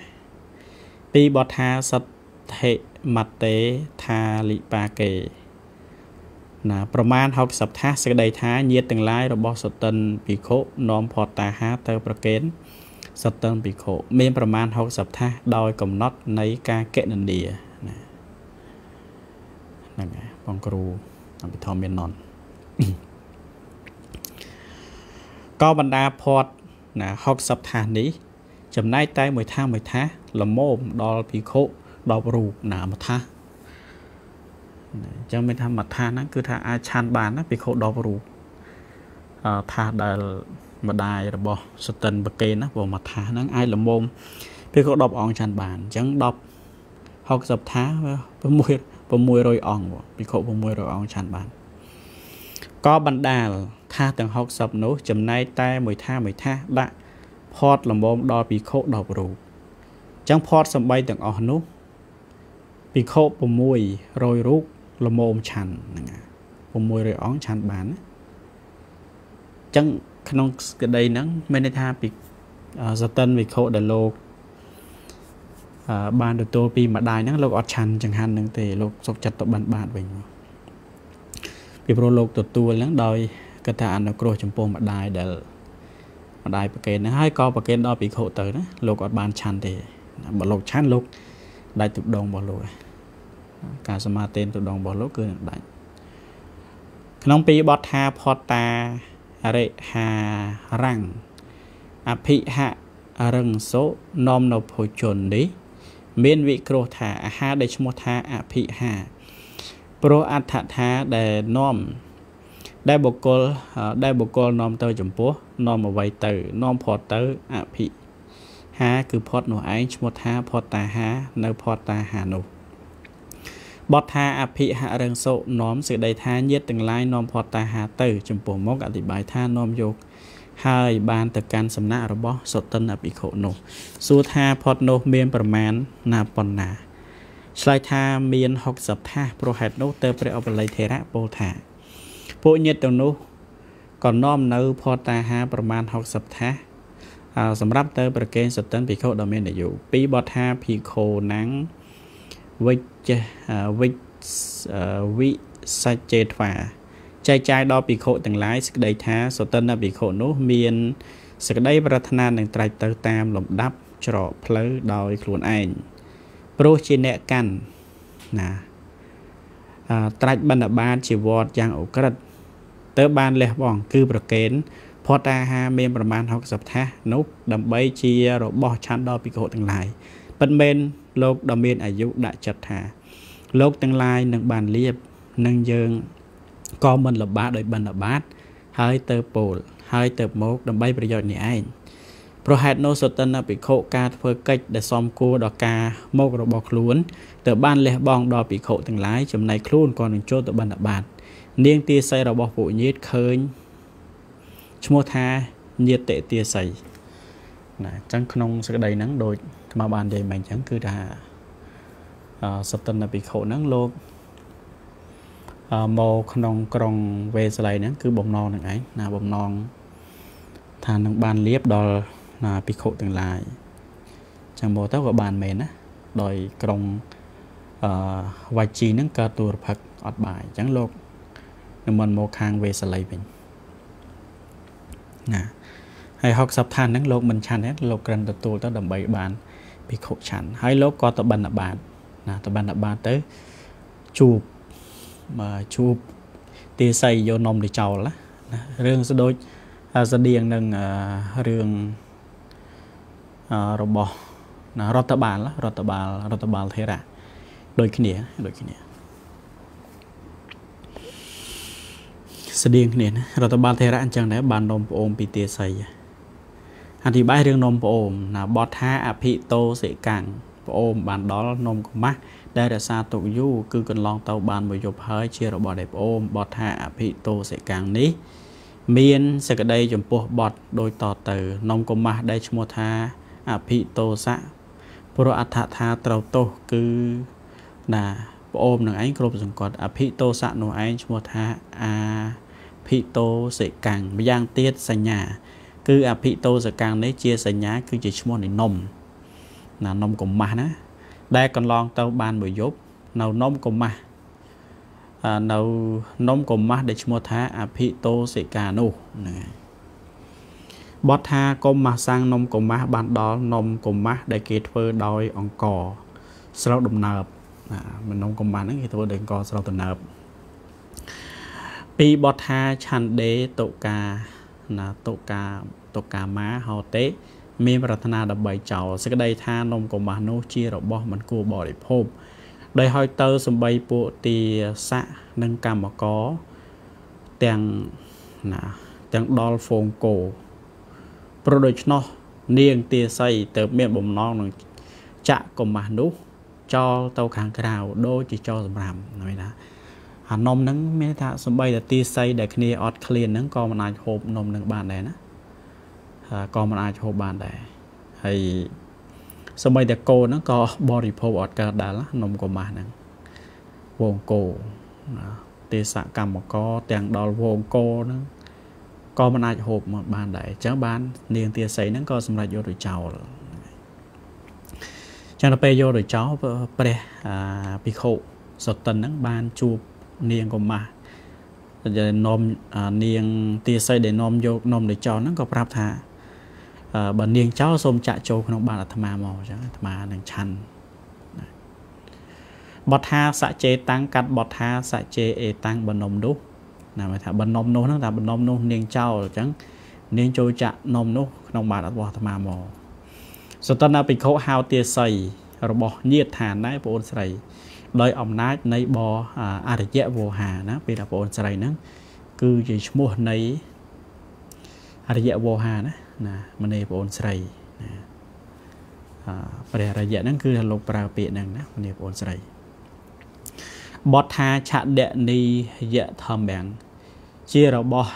Speaker 3: ពីបទថាសទ្ធិមតេថាលិបាកេណាប្រមាណ60ថាសក្តីថាញាតទាំងឡាយរបស់សតិនភិក្ខុនាំផតតាហាទៅប្រកេនសតិនភិក្ខុមានប្រមាណ60ថាដោយកំណត់នៃការកណនាណាហ្នឹងហើយបងគ្រូអភិធម្មមាននន់ ក៏បណ្ដាផតណា60ថាសនេះ ចំណែកតែមួយថាមួយថាលមមដល់ភិក្ខុ10រូបណាមួយថាអញ្ចឹងមានថាមួយថាហ្នឹងគឺថាអាចឆាន់បានណាភិក្ខុ10រូបអឺថាដែលម្ដាយរបស់សតិនបកេនណាព្រោះមួយថាហ្នឹងអាចលមមភិក្ខុ10អង្គឆាន់បានអញ្ចឹង10 60ថា6 600អង្គភិក្ខុ600អង្គឆាន់បាន ក៏បណ្ដាលថាទាំង60នោះចំណែកតែមួយថាមួយថាដាក់ផតលំមដល់ភិក្ខុ10រូបចឹងផតសំបីទាំងអស់នោះភិក្ខុ600រូបលមមឆាន់ហ្នឹង600អង្គឆាន់បានណាចឹងក្នុងក្តីហ្នឹងមានន័យថាពីសតិនវិខុដែលលោកបានទទួលពីម្ដាយហ្នឹងលោកអត់ឆាន់ចង្ហាន់ហ្នឹងទេលោកសុខចិត្តទៅបានបាតវិញ ពីព្រោះលោកទទួលហ្នឹងដោយកថាអនុគ្រោះចំពោះម្ដាយដែលម្ដាយប្រកេនហ្នឹងហើយក៏ប្រកេនដល់ភិក្ខុទៅណាលោកអត់បានឆាន់ទេបើលោកឆាន់លោកដាច់ទឹកដងរបស់លោកការសមាទិនទឹកដងរបស់លោកគឺនឹងដាច់ក្នុងពីបទថាផតតារិហារាំងអភិហៈរឹងសុនាំនៅភោជននេះ មានវិគ្រោះថាអាហារដែលឈ្មោះថាអភិហា ព្រោះអដ្ឋថាដែលនាំដែលបុគ្គលដែលបុគ្គលនាំទៅចំពោះនាំអ្វីទៅនាំផតទៅអភិហហាគឺផតនោះឯងឈ្មោះថាផតតាហា នៅផតតាហានោះបទថាអភិហរឹងសុនាំសេចក្តីថាញាតទាំងឡាយនាំផតតាហាទៅ ចំពោះមុខអធិប្បាយថានាំយកហើយបានទៅកាន់សំណាក់របស់សុតិនអភិក្ខុនោះសួរថាផតនោះមានប្រមាណណាប៉ុណ្ណា ឆ្លើយថាមាន60ថាសព្រោះហេតុនោះទៅព្រះអបល័យថេរៈពោលថាពួកញាតិទាំងនោះក៏នាំនៅផតតាហាប្រមាណ60ថាសសម្រាប់ទៅប្រកេនសតិនភិក្ខុដ៏មានអាយុពីបទថាភិក្ខុណាំងវិជ្ជវិវិសច្ចេថ្វាចែកចាយដល់ភិក្ខុទាំងឡាយសេចក្តីថាសតិនភិក្ខុនោះមានសេចក្តីប្រាថ្នានឹងត្រាច់ទៅតាមលំដាប់ច្រកផ្លូវដោយខ្លួនឯង ព្រោះជាអ្នកកាន់ណាអត្រាច់បណ្ឌបាតជាវត្តយ៉ាងអក្រិតទៅបានលះបង់គឺប្រកេនផតអាហារមានប្រមាណ60ថាសនោះដើម្បីជារបស់ឆាន់ដល់ភិក្ខុទាំងឡាយពិតមែនលោកដ៏មានអាយុដាក់ចិត្តថា លោកទាំងឡាយនឹងបានលៀបនឹងយើងក៏មិនលំបាកដោយបណ្ឌបាត ហើយទៅពោលហើយទៅមកដើម្បីប្រយោជន៍នេះឯង ប្រហែលនោះសតនភិក្ខុការធ្វើកិច្ចដែលសមគួរដល់ការមករបស់ខ្លួនទៅបានលះបង់ដល់ភិក្ខុទាំងឡាយចំណែកខ្លួនក៏នឹងចូលទៅបណ្ឌបាត នាងទាស័យរបស់ពួកញាតឃើញឈ្មោះថាញាតតិទាស័យណាអញ្ចឹងក្នុងសក្តីហ្នឹងដូចអាត្មាបាននិយាយមកអញ្ចឹងគឺថាសតនភិក្ខុហ្នឹងលោកមកក្នុងក្រុងវេសល័យហ្នឹងគឺបំណងនឹងឯងណាបំណងថានឹងបានលៀបដល់ ណាភិក្ខុទាំងឡាយចឹងមកទៅក៏បានមែនណាដោយក្រុងអឺវៃជីហ្នឹងកើតទូរភឹកអត់បាយអញ្ចឹងលោកនិមន្តមកខាងវេសល័យវិញណាហើយ60ឋានហ្នឹងលោកមិនឆាន់ទេលោកគ្រាន់ទទួលទៅដើម្បីបានភិក្ខុឆាន់ហើយលោកក៏ទៅបណ្ឌបាតណាទៅបណ្ឌបាតទៅជួបជួបទាស័យយកនំទៅចោលណារឿងស្ដូចស្តៀងនឹងរឿង របស់ណារដ្ឋបាលរដ្ឋបាលរដ្ឋបាលថេរៈដូចគ្នាដូចគ្នាស្តៀងគ្នាណារដ្ឋបាលថេរៈអញ្ចឹងដែរបាននំប្អូនពីទាស័យអធិប្បាយរឿងនំប្អូនណាបទថាអភិតោសិកាំងប្អូនបានដល់នំកម៉ាស់ដែលរក្សាទុកយូរគឺកន្លងទៅបានមួយយប់ហើយជារបស់ដែលប្អូនបទថាអភិតោសិកាំងនេះ មានសក្តីចំពោះបទដូចតទៅនំកម៉ាស់ដែលឈ្មោះថា អភិតោសៈព្រោះអដ្ឋថាត្រូវទោសគឺណាប្អូននឹងឯងគ្រប់សង្កត់អភិតោសៈនោះឯងឈ្មោះថាអាភិតោសិកាំងម្យ៉ាងទៀតសញ្ញា គឺអភិតោសកាំងនេះជាសញ្ញា គឺជាឈ្មោះនៃនំណានំកុម៉ាស់ណា ដែលកន្លងទៅបានមួយយប់នៅនំកុម៉ាស់នៅនំកុម៉ាស់ដែលឈ្មោះថាអភិតោសិកានោះហ្នឹងហើយ បទថាកុំម៉ាស់សាំងនំកុម៉ាស់បានដល់នំកុម៉ាស់ដែលគេធ្វើដោយអង្គស្រូវដំណើបណាមិននំកុម៉ាស់ហ្នឹងគេធ្វើដោយអង្គស្រូវដំណើបពីបទថាឆាន់ដេតុកាណាតុកាតុកាម៉ាហោតេមានប្រាថ្នាដើម្បីចោលសេចក្តីថានំកុម៉ាស់នោះជារបស់មិនគួរបរិភោគដោយហើយទៅសំបីពួកទាស័កនិងកម្មករទាំងណាទាំងដល់ហ្វូងកោ ព្រោះដូច្នោះនាងទាស័យទៅមានបំណងនឹងចាក់កុម៉ាស់នោះចោលទៅខាងក្រៅដូចជាចោលសម្រាមហ្នឹងណាអានំហ្នឹងមានថាសំបីតែទាស័យដែលគ្នាអត់ឃ្លានហ្នឹងក៏មិនអាចហូបនំហ្នឹងបានដែរណាក៏មិនអាចហូបបានដែរហើយសម្បីតែគោហ្នឹងក៏បរិភោគអត់កើតដែរនំកម៉ាស់ហ្នឹងវងគោទេសកម្មករទាំងដល់វងគោហ្នឹង ក៏មិនអាចហូបមកបានដែរអញ្ចឹងបាន នាងទាស័យហ្នឹងក៏សម្រេចយកទៅចោលចឹងដល់ពេលយកទៅចោលព្រះភិក្ខុសតិនហ្នឹងបានជួបនាងកម៉ាស់ដែលនាំនាងទាស័យដែលនាំយកនំទៅចោលហ្នឹងក៏ប្រាប់ថាបើនាងចោលសូមចាក់ចូលក្នុងបាតអាត្មាមកអញ្ចឹងអាត្មានឹងឆាន់បទថាសច្ចេតាំងកាត់បទថាសច្ចេអេតាំងបនំនោះ ណាមកថាបនំនោះហ្នឹងថាបនំនោះនាងចោលអញ្ចឹងនាងចូលចាក់នំនោះក្នុងបាតរបស់អាត្មាមកសតនភិក្ខុហៅទាស័យរបស់ញាតឋានដែរបងអូនស្រី ដោយអំណាចនៃបអរិយវោហាណាពេលថាបងអូនស្រីហ្នឹងគឺជាឈ្មោះនៃអរិយវោហាណាណាមនេបងអូនស្រីណាព្រះរយៈហ្នឹងគឺលោកប្រើពាក្យហ្នឹងណានាងប្អូនស្រី បទថាឆដនីយធម្មំជារបស់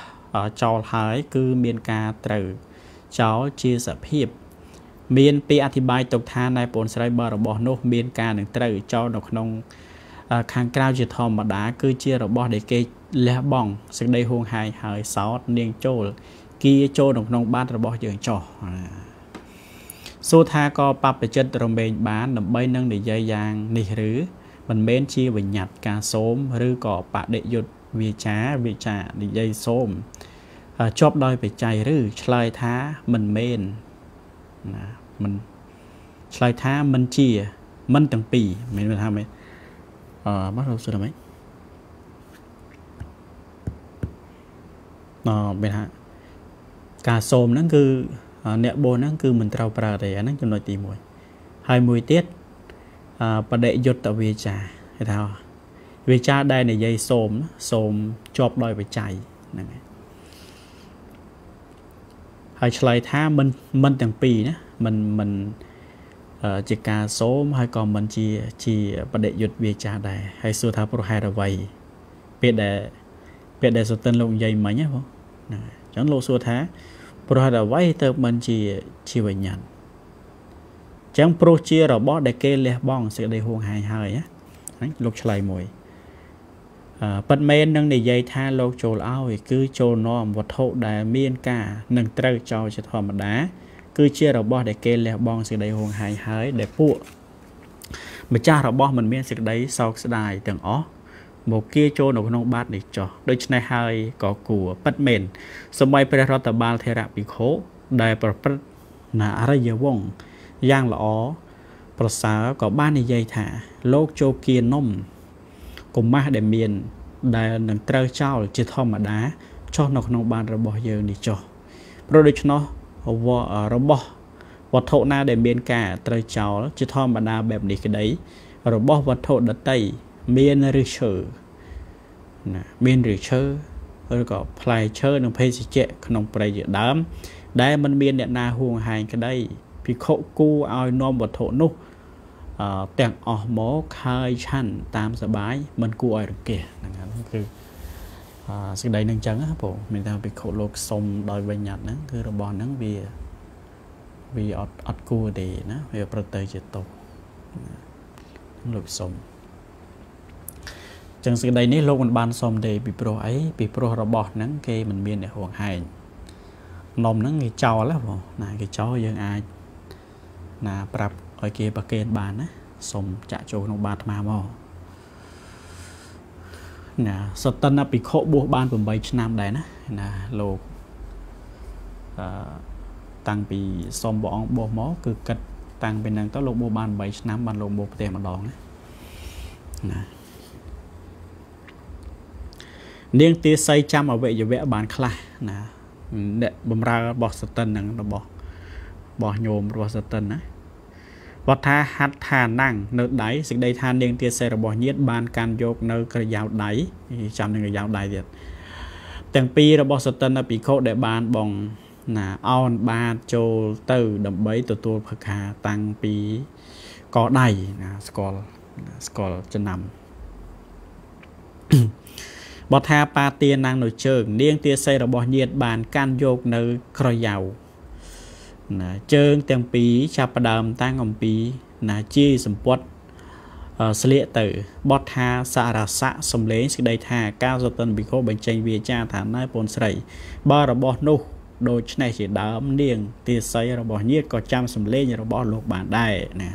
Speaker 3: ចោលហើយគឺមានការត្រូវចោលជាសភាពមានពាក្យអធិប្បាយទុកថាណែប្អូនស្រីបើរបស់នោះ មានការនឹងត្រូវចោលនៅក្នុងខាងក្រៅជាធម្មតា គឺជារបស់ដែលគេលះបង់សេចក្តីហួងហាយហើយសោតនាងចូលគៀចូលនៅក្នុងបាតរបស់យើងចោះសួរថាក៏បព្វជិតរមែងបានដើម្បីនឹងនិយាយយ៉ាងនេះឬ មិនមែនជាវិញ្ញាតការសូមឬក៏បដិយុទ្ធវាចាវាចានិយាយសូមជាប់ដោយបច្ច័យឬឆ្លើយថាមិនមែនណាមិនឆ្លើយថាមិនជា មិនទាំងពីរមានថាម៉េចអឺបាទលោកសួរម៉េចអឺមានថាការសូមហ្នឹងគឺអ្នកបូនហ្នឹងគឺមិនត្រូវប្រើទេអាហ្នឹងចំណុចទី1ហើយមួយទៀតអឺ បដិយុត្តវាចាគេថាវាចាដែលនិយាយសូមសូមជាប់ដោយបច្ច័យហ្នឹងហើយហើយឆ្លើយថាមិនមិនទាំងពីរណាមិនមិនជាការសូមហើយក៏មិនជាជាបដិយុត្តវាចាដែរហើយសួរថាប្រហែលអ្វីពេលដែលពេលដែលសតិនលោកនិយាយមិញណាបងណាអញ្ចឹងលោកសួរថាប្រហែលអ្វីទៅមិនជាជាវិញ្ញាណអញ្ចឹងព្រោះជារបស់ដែលគេលះបង់សេចក្តីហួងហាយហើយណាលោកឆ្លើយមួយប៉ិតមែននឹងនិយាយថាលោកចូលឲ្យគឺចូលនាំវត្ថុដែលមានការនឹងត្រូវចោលជាធម្មតា គឺជារបស់ដែលគេលះបង់សេចក្តីហួងហាយហើយដែលពួកម្ចាស់របស់មិនមានសេចក្តីសោកស្ដាយទាំងអស់មកគៀចូលនៅក្នុងបាតនេះចោះដូច្នេះហើយក៏គួរប៉ិតមែនសម័យព្រះរដ្ឋបាលធរៈភិក្ខុដែលប្រព្រឹត្តណាអរិយវង្ស យ៉ាងល្អប្រសើរក៏បាននិយាយថា លោកចូលគៀនំកុមាស់ដែលមាន ដែលនឹងត្រូវចោលជាធម្មតាចុះនៅក្នុងបានរបស់យើងនេះចុះព្រោះដូច្នោះរបស់វត្ថុណាដែលមានការត្រូវចោលជាធម្មតាបែបនេះក្តី របស់វត្ថុដតីមានឫសឈើណាមានឫសឈើឬក៏ផ្លែឈើនិងភេសជ្ជៈក្នុងព្រៃជាដើម ដែលมันមានអ្នកណាហួងហែងក្តី ភិក្ខុគូឲ្យនាំវត្ថុនោះអឺទាំងអស់មកហើយឆាន់តាមសបាយมันគួរឲ្យរង្គេះហ្នឹងហើយគឺអឺសេចក្តីនឹងអញ្ចឹងណាបងមានថាភិក្ខុលោកសុំដោយវិញ្ញាតហ្នឹងគឺរបស់ហ្នឹងវាវាអត់អត់គួរទេណាវាប្រទៅជាទោសលោកសុំចឹងសេចក្តីនេះលោកមិនបានសុំទេពីព្រោះអីពីព្រោះរបស់ហ្នឹងគេមិនមានអ្នកហួងហែងនំហ្នឹងគេចោលហ៎បងណាគេចោលយើងអាច ណាប្រាប់ឲ្យគេប្រកេនបានណាសុំចាក់ចូលក្នុងបាតអាត្មាមកណាសតនភិក្ខុបួសបាន8ឆ្នាំដែរណាណាលោកអឺតាំងពីសុំព្រះអង្គបួសមកគឺគិតតាំងពីហ្នឹងទៅលោកបួសបាន8ឆ្នាំបានលោកបួសប្រទេសម្ដងណាណានាងទាស័យចាំអវយវៈបានខ្លះណាអ្នកបំរើរបស់សតិនហ្នឹងរបស់របស់ញោមរបស់សតិនណា វត្តថាហត្ថថាណាំងនៅដៃសេចក្តីថានាងទាស័យរបស់ញាតបានកាន់យកនៅក្រយ៉ាវដៃចាំនឹងក្រយ៉ាវដៃទៀតទាំងពីររបស់សតិនភិក្ខុដែលបានបងណាអោនបាតចូលទៅ ដើម្បីទទួលផឹកាតាំងពីកដៃណាស្គាល់ស្គាល់ចំណាំបទថាបាទានាងនៅជើង នាងទាស័យរបស់ញាតបានកាន់យកនៅក្រយ៉ៅ ណាជើងទាំងពីរចាប់ផ្ដើមតាំងអំពីណាជាសម្ពត់ស្លៀកទៅបទថាសារស័កសំលេងសេចក្តីថាការសតិនវិខោបញ្ចេញវាចាថាណែពូនស្រី បើរបស់នោះដូច្នេះជាដើមនាងទាស័យរបស់ញាតក៏ចាំសំលេងរបស់លោកបានដែរណា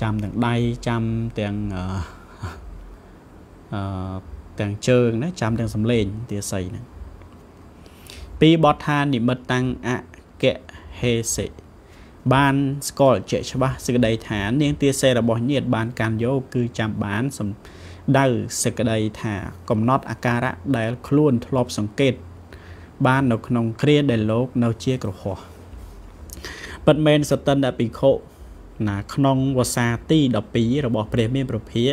Speaker 3: ចាំទាំងដៃចាំទាំងអឺទាំងជើងណាចាំទាំងសំឡេងទាស័យហ្នឹងពីបទថានិមិត្តតាំងអ កៈហេសិបានស្គាល់ជាក់ច្បាស់សេចក្តីថានាងទាស័យរបស់ញាតបានកាន់យកគឺចាំបានសំដៅសេចក្តីថាកំណត់អាការៈដែលខ្លួនធ្លាប់សង្កេត បាននៅក្នុងគ្រាដែលលោកនៅជាក្រហោះពិតមែនសតិនអភិក្ខុណាក្នុងវសាទី12របស់ព្រះមានប្រភិយ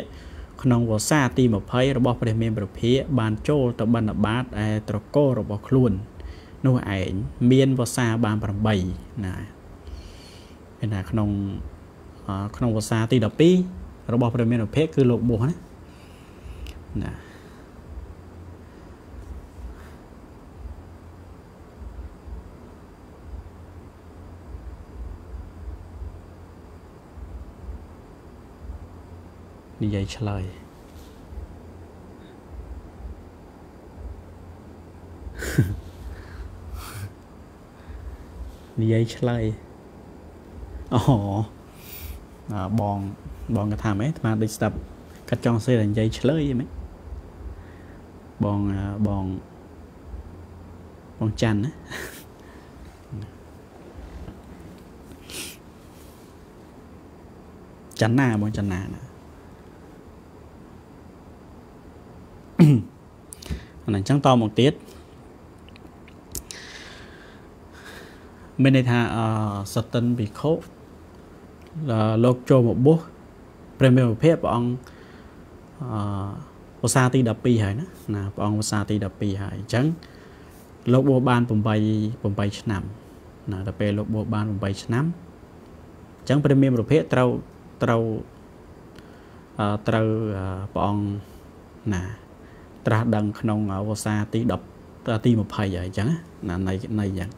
Speaker 3: ក្នុងវស្សាទី20របស់ព្រះមានប្រភិបានចូលទៅបណ្ឌបាតឯត្រកូលរបស់ខ្លួន នោះឯងមានវស្សាបាន8ណាមានថាក្នុងក្នុងភាសាទី12របស់ព្រះមានភេកគឺលោកបុស្សណាណានិយាយឆ្លើយ និយាយឆ្លើយអូបងបងក៏ថាម៉េចអាត្មាដូចស្ដាប់កាត់ចង់សេតែនិយាយឆ្លើយហ្មងបងបងបងច័ន្ទណាច័ន្ទណាបងច័ន្ទណាណាអានអញ្ចឹងតមកទៀត មានន័យថាអសតិនភិក្ខុលោកចូលមកបុស្សព្រះមេរុភ័ក្រព្រះអង្គអភាសាទី12ហើយណាណាព្រះអង្គភាសាទី12ហើយអញ្ចឹងលោកបួសបាន8 8ឆ្នាំណាដល់ពេលលោកបួសបាន8ឆ្នាំអញ្ចឹងព្រះមេរុភ័ក្រត្រូវត្រូវអឺត្រូវព្រះអង្គណាត្រាស់ដឹងក្នុងភាសាទី10ទី20ហើយអញ្ចឹងណានៃនៃអញ្ចឹង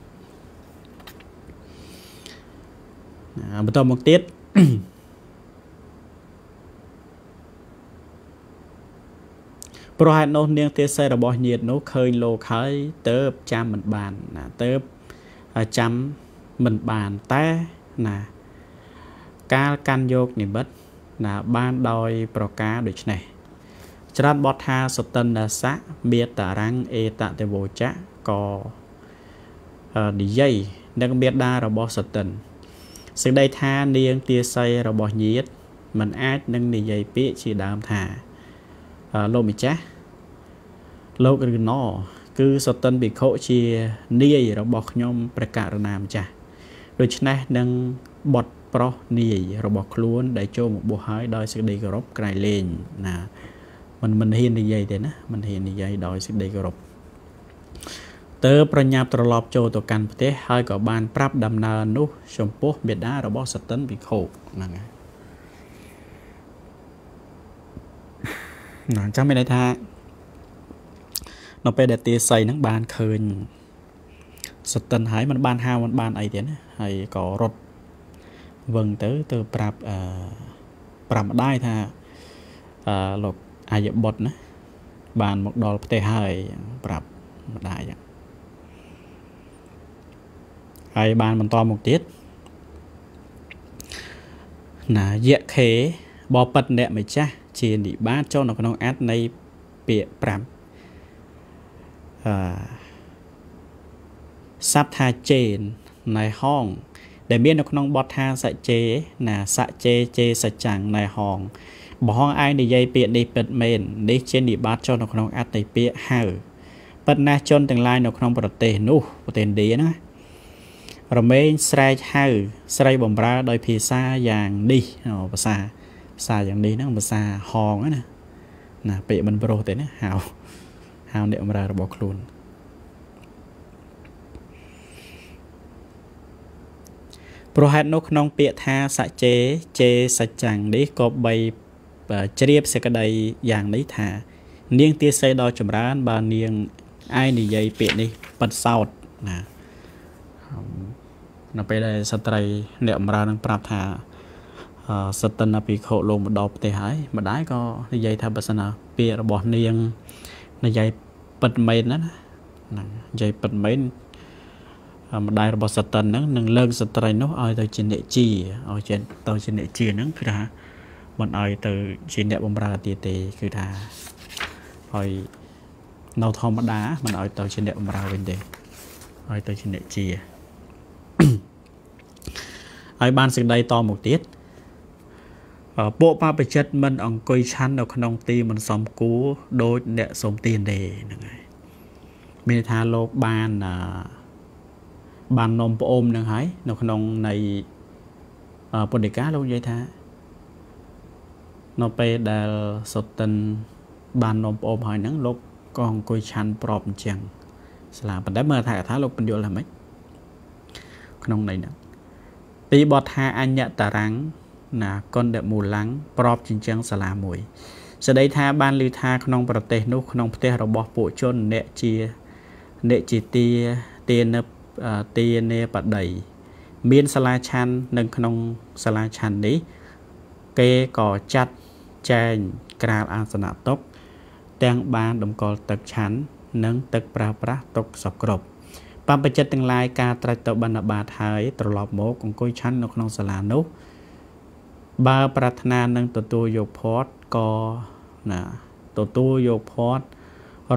Speaker 3: បន្តមកទៀតប្រហែលនោះនាងទាស័យរបស់ញាតនោះឃើញលោកហើយទៅចាំមិនបានណាទៅចាំមិនបានតែណាកាលកាន់យកនិមិត្តណាបានដោយប្រការដូចនេះច្រានបទថាសតិនសៈមេតរាំងអេតតេវោចៈក៏និយាយនឹងមេដារបស់សតិន សេចក្តីថានាងទាស័យរបស់ញាតมันអាចនឹងនិយាយពាក្យជាដើមថាលោកម្ចាស់លោកឬណគឺសតិនភិក្ខុជានាយរបស់ខ្ញុំព្រះករណាម្ចាស់ដូច្នេះនឹងបត់ប្រុសនាយរបស់ខ្លួន ដែលចូលមកបួសហើយដោយសេចក្តីគោរពក្រៃលែងណាមិនមិនហ៊ាននិយាយទេណាមិនហ៊ាននិយាយដោយសេចក្តីគោរព តើប្រញាប់ត្រឡប់ចូលទៅកាន់ផ្ទះហើយក៏បានប្រាប់ដំណើរនោះចំពោះមេដារបស់សតិនវិខោហ្នឹងហើយណាចាំមានន័យថានៅពេលដែលទាស័យហ្នឹងបានឃើញសតិនហើយมันបានហៅมันបានអីទៀតណាហើយក៏រត់វឹងទៅទៅប្រាប់អឺប្រាប់ម្ដាយថាអឺលោកអាយបុតណាបានមកដល់ផ្ទះហើយប្រាប់ម្ដាយចឹង ហើយបានបន្តមកទៀតណាយៈខេបបិទ្ធអ្នកម្ចាស់ជានិបាតចូលនៅក្នុងអត្ថនៃពាក្យ5អឺសັບថាជេនណៃហង ដែលមាននៅក្នុងបទថាសច្ចេណាសច្ចេជេសច្ចាំងណៃហងបងឯងនិយាយពាក្យនេះពិតមែននេះជានិបាតចូលនៅក្នុងអត្ថនៃពាក្យហៅពិតណាស់ជនទាំងឡាយនៅក្នុងប្រទេសនោះប្រទេសឥណ្ឌាណា រមែងស្រែកហៅស្រីបំរើដោយភាសាយ៉ាងនេះភាសាភាសាយ៉ាងនេះហ្នឹងភាសាហងណាណាពាក្យមិនប្រុសទេណាហៅហៅអ្នកបំរើរបស់ខ្លួនប្រហែលនោះក្នុងពាក្យថាសច្ចេជេសច្ចាំងនេះក៏បីជ្រាបសេចក្តីយ៉ាងនេះថា នាងទាស័យដ៏ចម្រើន បើនាងឯងនិយាយពាក្យនេះប៉ិតសោតណា នៅពេលដែលស្ត្រីអ្នកបម្រើនឹងប្រាប់ថាសតិនភិក្ខុលោកមកដល់ផ្ទះហើយម្ដាយក៏និយាយថាបើសិនណាពាក្យរបស់នាងនិយាយពិតមែនណាហ្នឹងនិយាយពិតមែនម្ដាយរបស់សតិនហ្នឹងនឹងលើកស្ត្រីនោះឲ្យទៅជាអ្នកជាឲ្យជាទៅជាអ្នកជាហ្នឹងគឺថាមិនឲ្យទៅជាអ្នកបម្រើទៀតទេគឺថាឲ្យនៅធម្មតាមិនឲ្យទៅជាអ្នកបម្រើវិញទេឲ្យទៅជាអ្នកជា ហើយបានសេចក្តីតមកទៀតពួកបបចិត្តមិនអង្គុយឆាន់នៅក្នុងទីមិនសមគួរដោយអ្នកសុំទានទេហ្នឹងហើយមានថាលោកបានបាននំប្អូននឹងហើយនៅក្នុងនៃពុទ្ធិកាលោកនិយាយថានៅពេលដែលសុតិនបាននំប្អូនហើយហ្នឹងលោកក៏អង្គុយឆាន់ប្របអញ្ចឹងស្លាប៉ុន្តែមើលថាកថាលោកបញ្យល់ថាម៉េច ក្នុងន័យហ្នឹងពីបទថាអញ្ញតារាំងណាកុនដមូឡាំង ប្របចិញ្ចឹងសាលាមួយសេចក្តីថាបានឮថាក្នុងប្រទេសនោះក្នុងផ្ទះរបស់ពួកជនអ្នកជាអ្នកជាទាទានៅទានេបដី មានសាលាឆាន់នៅក្នុងសាលាឆាន់នេះ គេក៏ចាត់ចែងក្រាលអាសនៈតុក ទាំងបានតម្កល់ទឹកឆាន់និងទឹកប្រើប្រាស់ទុកសពគ្រប់ បព្វជិតទាំងឡាយការត្រាច់ទៅបណ្ឌបាតហើយត្រឡប់មកអង្គុយឆាន់នៅក្នុងសាលានោះបើប្រាថ្នានឹងទទួលយកផាត់ក៏ណាទទួលយកផាត់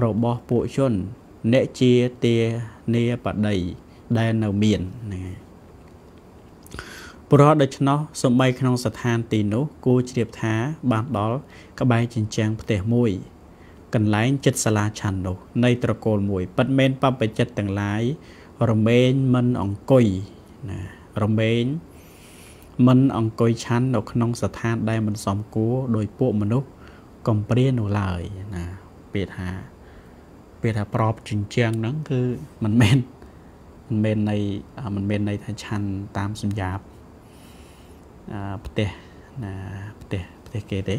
Speaker 3: របស់ពួកជន អ្នកជាទានាបដីដែលនៅមានហ្នឹងហើយព្រោះដូច្នោះសំបីក្នុងស្ថានទីនោះគួរជ្រាបថាបានដល់ក្បែរជញ្ជាំងផ្ទះមួយ កន្លែងចិត្តសាលាឆាន់នោះនៃត្រកូលមួយប៉ិតមែនបបចិត្តទាំងឡាយរមែងមិនអង្គុយណារមែងមិនអង្គុយឆាន់នៅក្នុងស្ថានដែលមិនសមគួរដោយពួកមនុស្សកំព្រានោះឡើយណាពាក្យថាពាក្យថាប្រອບជញ្ជាំងហ្នឹងគឺមិនមែនមិនមែននៃមិនមែនន័យថាឆាន់តាមសញ្ញាផ្ទះណាផ្ទះផ្ទះគេទេ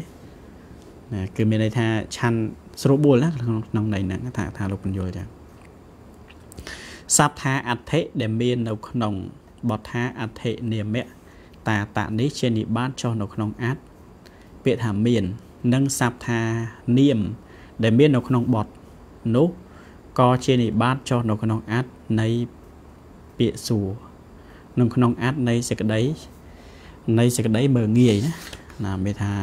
Speaker 3: ណាគឺមានន័យថាឆាន់ ស្រួលបួលណាក្នុងក្នុងន័យហ្នឹងថាថាលោកបញ្យល់ចឹងសព្ទថាអដ្ឋិដែលមាននៅក្នុងបទថាអដ្ឋិនិមៈតាតនេះជានិបាតចុះនៅក្នុងអត្តពាក្យថាមាននិងសព្ទថានាម ដែលមាននៅក្នុងបទនោះក៏ជានិបាតចុះនៅក្នុងអត្តនៃពាក្យសួរនៅក្នុងអត្តនៃសេចក្តីនៃសេចក្តីមើងងាយណាណាមានថា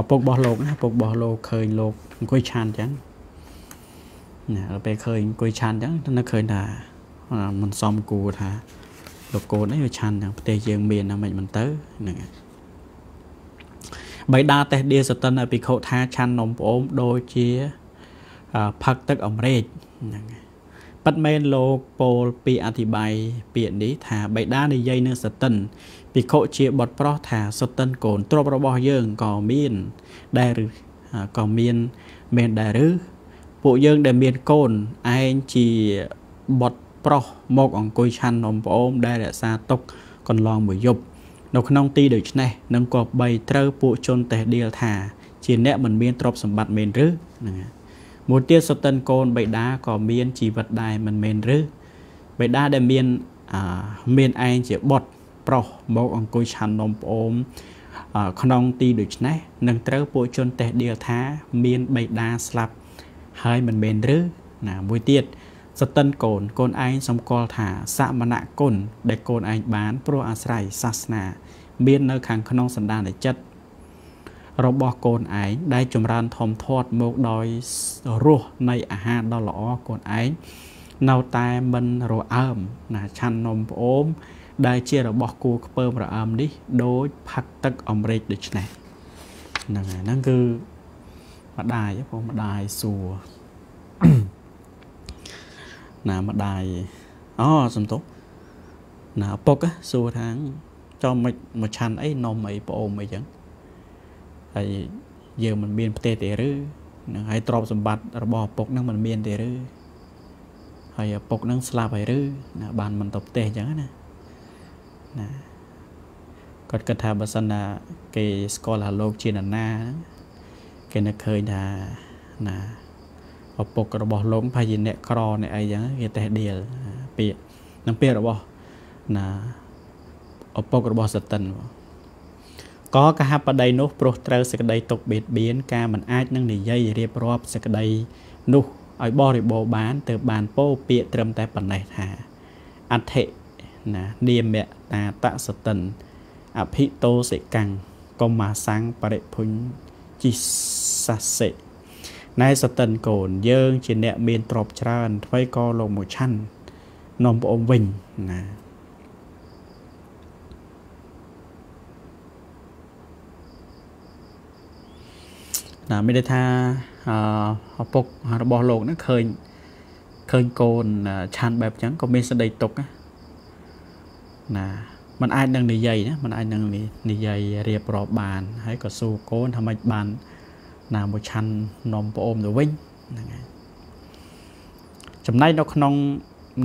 Speaker 3: ឪពុករបស់លោកណាឪពុករបស់លោកឃើញលោកអង្គុយឆានអញ្ចឹងណាដល់ពេលឃើញអង្គុយឆានអញ្ចឹងនឹកឃើញថាមិនសមគួរថាលោកកូនអីវាឆានអញ្ចឹងប្រទេសយើងមានណាមិនមិនទៅហ្នឹងបៃតាតេះដៀសតិនឲ្យភិក្ខុថាឆាន់នំប្អូនដូចជាផឹកទឹកអមរេចហ្នឹងប៉ិតមែនលោកពោលពីអធិប្បាយពាក្យនេះថាបៃតានិយាយនឹងសតិន ភិក្ខុជាបុត្រប្រុសថាសតិនកូនទ្រពរបស់យើងក៏មានដែរឬក៏មានមែនដែរឬពួកយើងដែលមានកូនឯងជាបុត្រប្រុសមកអង្គុយឆាន់នំប្អូនដែលរក្សាទុកកន្លងមួយយប់នៅក្នុងទីដូចនេះនឹងក៏បីត្រូវពួកជនតេះដៀលថា ជាអ្នកមិនមានទ្រព្យសម្បត្តិមែនឬហ្នឹងមួយទៀតសតិនកូនបៃតាក៏មានជីវិតដែរមិនមែនឬបៃតាដែលមានមានឯងជាបុត្រ ប្រុសមកអង្គុយឆាន់នំប្អូនក្នុងទីដូចនេះនឹងត្រូវពួកជនតេះដៀលថា មានបៃតាស្លាប់ហើយមិនមែនឬណាមួយទៀតសតិនកូនកូនឯងសម្គាល់ថាសមណៈគុណដែលកូនឯងបានព្រោះអាស្រ័យសាសនា មាននៅខាងក្នុងសន្តានចិត្តរបស់កូនឯងដែលចម្រើនធំធាត់មកដោយរសនៃអាហារដ៏ល្អកូនឯងនៅតែមិនរអើមណាឆាន់នំប្អូន ដែលជារបស់គួរខ្ពើមរអើមនេះដូចផឹកទឹកអមរេចដូចនេះហ្នឹងហើយហ្នឹងគឺម្ដាយបងម្ដាយសួរណាម្ដាយអូសំទោសណាឪពុកសួរថាចំមិនមកឆាន់អីនំអីប្អូនអីចឹងហើយយើងមិនមានផ្ទះទេឬនឹងហើយទ្រព្យសម្បត្តិរបស់ឪពុកនឹងមិនមានទេឬហើយឪពុកនឹងស្លាប់ហើយឬណាបានមិនទៅផ្ទះអញ្ចឹងណា ណាគាត់គិតថាបើសិនណាគេស្គាល់ថាលោកជានរណាគេនឹកឃើញថាណាឪពុករបស់លោកប្រហែលជាអ្នកក្រអ្នកអីចឹងគេតេះដៀលពាក្យនឹងពាក្យរបស់ណាឪពុករបស់សតិនក៏កហបដីនោះព្រោះត្រូវសេចក្តីទុកបៀតបៀនការមិនអាចនឹងនិយាយរៀបរាប់សេចក្តីនោះឲ្យបរិបូរបានទើបបានពោពាក្យត្រឹមតែប៉ុណ្ណេះថាអធិ ណានាមតាតសតិនអភិតោសិកាំងកុមាសੰងបរិភុញជីសាសេណែសតិនកូនយើង ជាអ្នកមានទ្រព្យច្រើនអ្វីក៏លោកមួយឆាន់នំប្អូនវិញណាណាមានន័យថាឪពុករបស់លោកហ្នឹងឃើញឃើញកូនឆាន់បែបចឹងក៏មានសេចក្តីទុកណា มันអាចនឹងនិយាយណាมันអាចនឹងនិយាយរៀបរាប់បាន ហើយក៏សួរកូនថាម៉េចបានណាមួយឆាន់នំប្អូនទៅវិញហ្នឹងហើយចំណែកនៅក្នុង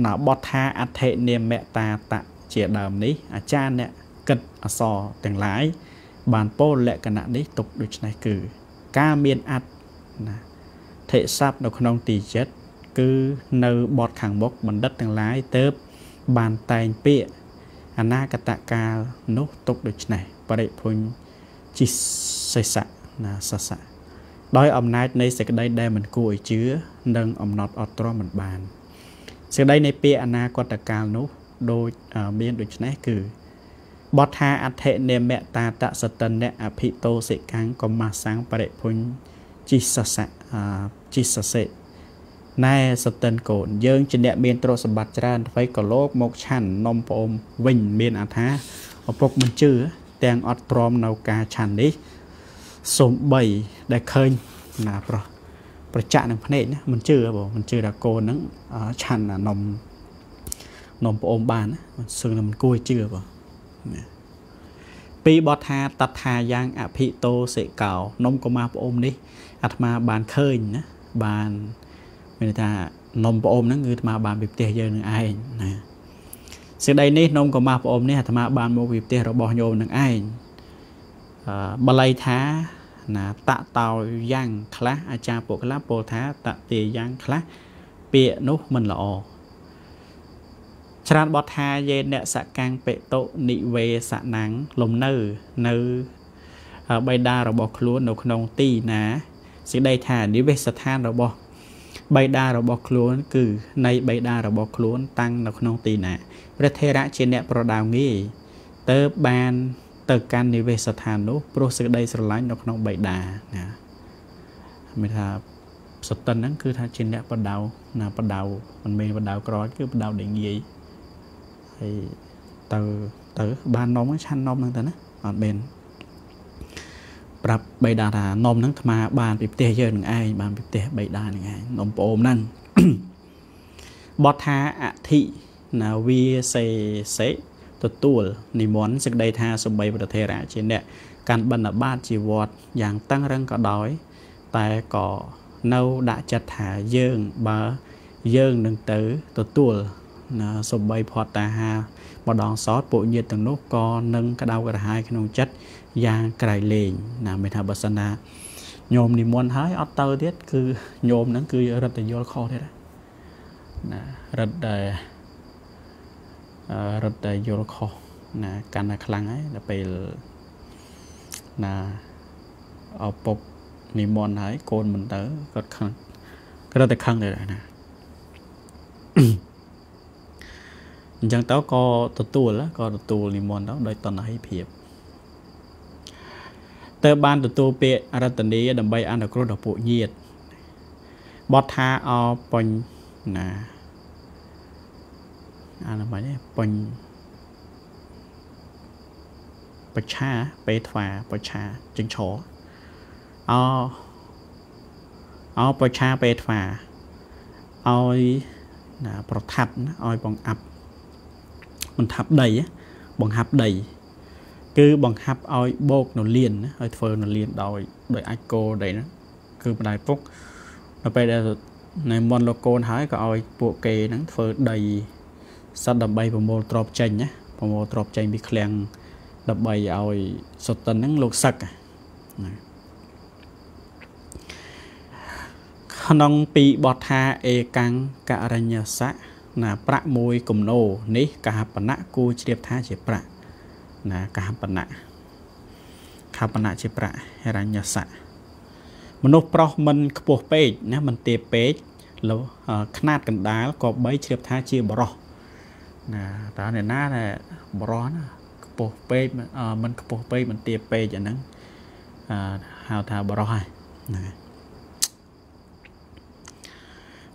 Speaker 3: ណាបទថាអដ្ឋិនាមតាតៈជាដើមនេះ អាចារ្យអ្នកគិតអសរទាំងឡាយបានពោលលក្ខណៈនេះទុកដូចនេះគឺ ការមានអត្តណាថេស័ព្ទនៅក្នុងទីចិត្តគឺនៅបទខាងមុខបណ្ឌិតទាំងឡាយទៅបានតែងពាក្យ អនាគតកាលនោះទុកដូចនេះបរិភុញជីសិសៈណាសសៈដោយអំណាចនៃសេចក្តីដែលមិនគួរឲ្យជឿនិងអំណត់អត់ទ្រាំមិនបានសេចក្តីនៃពាក្យអនាគតកាលនោះដូចមានដូចនេះគឺបទថាអដ្ឋិនិមតាតសតនៈអភិតោសិកាំងកមសាំងបរិភុញជីសសៈជីសសេ ណែសតិនកូនយើងជាអ្នកមានទ្រព្យសម្បត្តិច្រើនអ្វីក៏លោកមកឆាន់នំប្អូនវិញមានអថាឪពុកមិនជឿទាំងអត់ទ្រាំនៅការឆាន់នេះសំបីដែលឃើញណាប្រុសប្រចាក់នឹងភ្នែកណាមិនជឿបងមិនជឿថាកូនហ្នឹងឆាន់នំនំប្អូនបានណាមិនសឹងតែមិនគួរជឿបងណាពីបទថាតថាយ៉ាងអភិតោសិកោនំកុមារប្អូននេះអាត្មាបានឃើញណាបាន មានថានំប្អូនហ្នឹងគឺអាត្មាបានពីផ្ទះយើងនឹងឯងណាសេចក្តីនេះនំកុមារប្អូននេះអាត្មាបានមកពីផ្ទះរបស់ញោមនឹងឯងអឺបល័យថាណាតតោយ៉ាងខ្លះអាចារ្យពួកខ្លះពោលថាតតិយ៉ាងខ្លះពាក្យនោះមិនល្អច្រើនបទថាយេអ្នកសកាំងបិតុនិវេសណាំងលំនៅនៅបៃតារបស់ខ្លួននៅក្នុងទីណាសេចក្តីថានិវេសស្ថានរបស់ បៃតារបស់ខ្លួន គឺនៃបៃតារបស់ខ្លួន តាំងនៅក្នុងទីណាព្រះថេរៈជាអ្នកប្រដៅងាយទៅបានទៅកាន់និវេសស្ថាននោះព្រោះសេចក្តីស្រឡាញ់នៅក្នុងបៃតាណាមានថាសតិនហ្នឹងគឺថាជាអ្នកបដៅណាបដៅមិនមែនបដៅក្រគឺបដៅដែលងាយហើយទៅទៅបាននំឆាន់នំហ្នឹងទៅណាអត់មែន ប្រាប់បៃតាថានំហ្នឹងអាត្មាបានពីផ្ទះយើងនឹងឯងបានពីផ្ទះបៃតានឹងឯងនំប្អូនហ្នឹងបទថាអធិណាវាសេសេទទួលនិមន្តសេចក្តីថាសំបីប្រធេរៈជាអ្នកកាន់បិណ្ឌបាតជីវ័តយ៉ាងតឹងរឹងក៏ដោយ តែក៏នៅដាក់ចិត្តថាយើងបើយើងនឹងទៅទទួលណាសំបីផតតាហាម្ដងសោតពួកញាតិទាំងនោះក៏នឹងក្តៅក្រហាយក្នុងចិត្ត យ៉ាងក្រៃលែងណាមានថាបើសិនណាញោមនិមន្តហើយអត់ទៅទៀតគឺញោមហ្នឹងគឺរត់តែយល់ខុសទៀតណារត់តែរត់តែយល់ខុសណាកាន់តែខ្លាំងហើយដល់ពេលណាឪពុកនិមន្តហើយកូនមិនទៅគាត់ខឹងគាត់តែខឹងដែរណាអញ្ចឹងទៅក៏ទទួលក៏ទទួលនិមន្តទៅដោយតណ្ហិភាព ទៅបានទទួលពាក្យរតនីដើម្បីអនុគ្រោះដល់ពួកញាតបត់ថាអបញ្ញណាអានមិនទេបញ្ញបច្ឆាពេថ្វាបច្ឆាជិញឈរអអបច្ឆាពេថ្វាឲ្យណាប្រថាប់ណាឲ្យបងអាប់បង្ហាប់ដីបង្ហាប់ដី គឺបង្ហាប់ឲ្យបោកនៅលៀនឲ្យធ្វើនៅលៀនដោយដោយអាចគោដីហ្នឹងគឺបដៃពុកដល់ពេលដែលនៅមន់លោកកូនហើយក៏ឲ្យពួកគេហ្នឹងធ្វើដីសិតដើម្បីប្រមូលទ្រពចេញណាប្រមូលទ្រពចេញពីឃ្លាំងដើម្បីឲ្យសុតិនហ្នឹងលោកសឹកណាក្នុងពីបទថាអេកាំងករញ្ញស័កណាប្រាក់មួយគំនោនេះកហបណៈគួរជ្រាបថាជាប្រាក់ ណាកហបណៈខបណៈជាប្រាក់ហិរញ្ញស័កមនុស្សប្រុសមិនខ្ពស់ពេកណាមិនទាបពេកលោຂ្នាតកណ្ដាលក៏បីជ្រាបថាជាបរោះណាតើអ្នកណាដែលបរោះណាខ្ពស់ពេកមិនខ្ពស់ពេកមិនទាបពេកអាហ្នឹងហៅថាបរោះហើយណា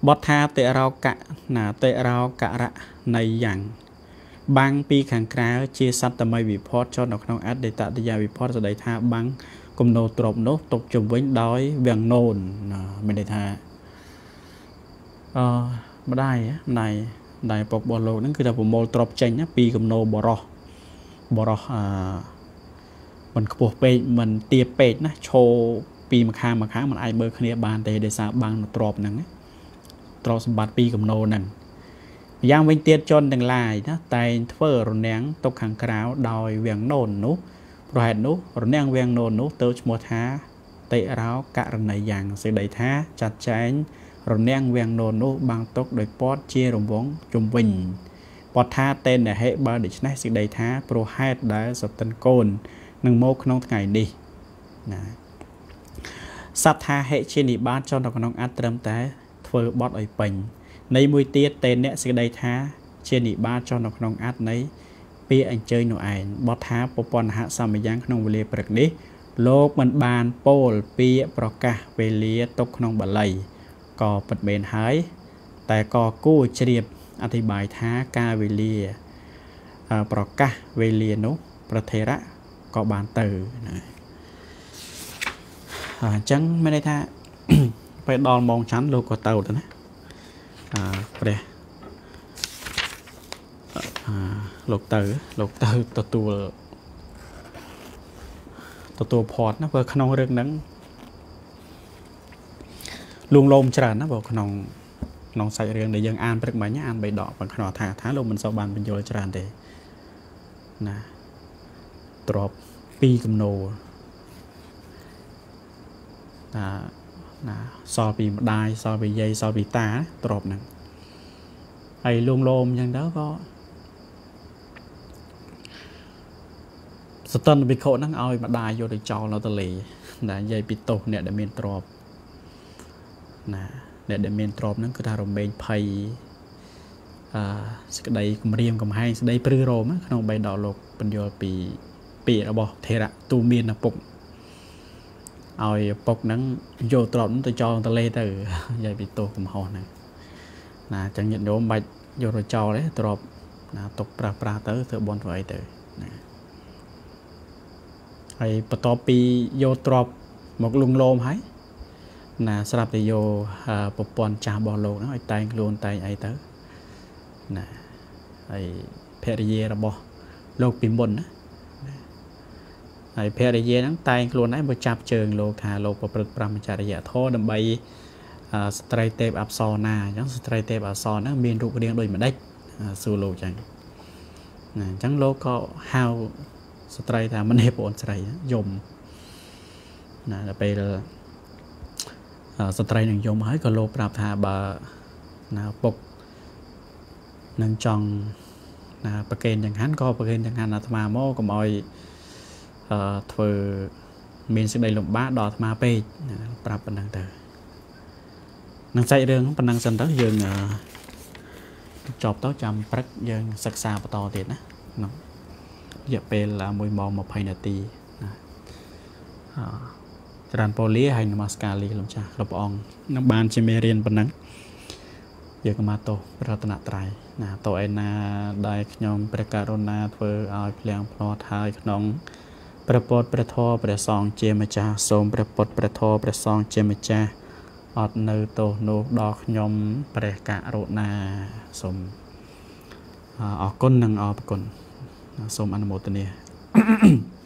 Speaker 3: បទថាតិរោកៈណាតិរោករៈនៃយ៉ាង បាំងពីខាងក្រៅជាសត្វតមីវិភ័តចុះនៅក្នុងអត្តតតយាវិភ័តស្ដីថាបាំងគំនោទ្របនោះຕົកជំវិញដោយវាំងនោនណាមានន័យថាអឺម្ដាយម្ដាយម្ដាយពុករបស់លោកហ្នឹងគឺថាប្រមូលទ្របចេញពីគំនោបរោះបរោះអឺមិនខ្ពស់ពេកមិនទាបពេកណាឈោពីម្ខាងម្ខាងមិនអាចមើលគ្នាបានទេដោយសារបាំងទ្របហ្នឹងណាទ្រព្យសម្បត្តិពីកំណោហ្នឹង ម្យ៉ាងវិញទៀតជនទាំងឡាយណាតែងធ្វើរនាំងទុកខាងក្រៅដោយវាំងនោននោះប្រហែលនោះរនាំងវាំងនោននោះទៅឈ្មោះថាតិរោករណីយ៉ាងសេចក្តីថាចាត់ចែងរនាំងវាំងនោននោះបាំងទុកដោយពតជារង្វង់ជំវិញពតថាតេនហេបើដូច្នេះសេចក្តីថាព្រោះហេតុដែលសតិនកូននឹងមកក្នុងថ្ងៃនេះណាសត្វថាហេជានិបាតចន់នៅក្នុងអត្តត្រឹមតែធ្វើបត់ឲ្យពេញ នៃមួយទៀតតេអ្នកសេចក្តីថា ជានិបាតចន់នៅក្នុងអត្តនៃពាក្យអញ្ជើញនោះឯងបត់ថាពពន្ធហសមយ៉ាងក្នុងវេលាព្រឹកនេះលោកមិនបានពោលពាក្យប្រកាសវេលាទុកក្នុងបាលីក៏ពិតមែនហើយ តែក៏គួរជ្រាបអធិប្បាយថាការវេលា ប្រកាសវេលានោះប្រធេរៈក៏បានទៅណាអញ្ចឹងមានន័យថាពេលដល់ម៉ោងច័ន្ទលោកក៏ទៅទៅណា អឺព្រះអឺលោកទៅលោកទៅទទួលទទួលផាត់ណាព្រោះក្នុងរឿងហ្នឹងលួងលោមច្រើនណាព្រោះក្នុងក្នុងសាច់រឿងដែលយើងអានព្រឹកមិញអានបីដកប៉ុន្តែថាថាលោកមិនសូវបានបញ្យល់ច្រើនទេណាទ្រប2កំណោណា ណាសល់ពីម្ដាយសល់ពីយាយសល់ពីតាទ្របហ្នឹងហើយលួងលោមអញ្ចឹងទៅក៏សតនវិខហ្នឹងឲ្យម្ដាយយកទៅចោលនៅទលេណានិយាយពីទោសអ្នកដែលមានទ្របណាអ្នកដែលមានទ្របហ្នឹងគឺថារមែងភ័យអឺសក្តីគម្រាមកំហែងស្ដីព្រឺរោមក្នុងបេដកលោកបញ្យល់ពីពាក្យរបស់ធេរៈទូមានឪពុក ឲ្យឪពុកហ្នឹងយកទ្រព្យទៅចោលទលេទៅនិយាយពីទោសកំហុសហ្នឹងណាចឹងញាតិញោមបាច់យកទៅចោលទេទ្រព្យណាຕົកប្រាស់ប្រាស់ទៅធ្វើបន់ធ្វើអីទៅណាហើយបន្ទាប់ពីយកទ្រព្យមកលងលោមហើយណាស្រាប់តែយកប្រព័ន្ធចាស់របស់លោកហ្នឹងឲ្យតែងខ្លួនតែងអីទៅណាហើយភរិយារបស់លោកពីមុនណា ហើយភរិយាហ្នឹងតែងខ្លួនឯងមកចាប់ជើងលោកថាលោកប្រព្រឹត្តប្រមចរិយធម៌ដើម្បីស្ត្រីទេពអប្សរណាអញ្ចឹងស្ត្រីទេពអប្សរហ្នឹងមានរូបរាងដូចម្ដេចសួរលោកអញ្ចឹងណាអញ្ចឹងលោកក៏ហៅស្ត្រីថាមនីប្អូនស្រីយំណាដល់ពេលស្ត្រីនឹងយំហើយក៏លោកប្រាប់ថាបើណាពុកនឹងចង់ណាប្រកេនចង្ហាន់ក៏ប្រកេនចង្ហាន់អាត្មាមកកុំឲ្យអឺ ធ្វើមានសេចក្តីលំបាកដល់អាត្មាពេកប្រាប់ប៉ុណ្ណឹងទៅនឹងសាច់រឿងប៉ុណ្ណឹងសិនទៅយើងចប់ទៅចាំព្រឹកយើងសិក្សាបន្តទៀតណាក្នុងរយៈពេល1ម៉ោង20នាទីណាអច្រើនពលាហើយនមស្ការលាលោកចាស់លោកព្រះអង្គនឹងបានជាមេរៀនប៉ុណ្ណឹងយើងក៏មកទោសរតនត្រ័យណាតើឯណាដែលខ្ញុំព្រះករុណាធ្វើឲ្យភ្លៀងផ្លាត់ហើយក្នុង ព្រះពុទ្ធព្រះធម៌ព្រះសង្ឃជាម្ចាស់សូមព្រះពុទ្ធព្រះធម៌ព្រះសង្ឃជាម្ចាស់អត់នៅទោសនោះដល់ខ្ញុំព្រះករុណាសូមអរគុណនិងអរគុណសូមអនុមោទនា Mm-hmm.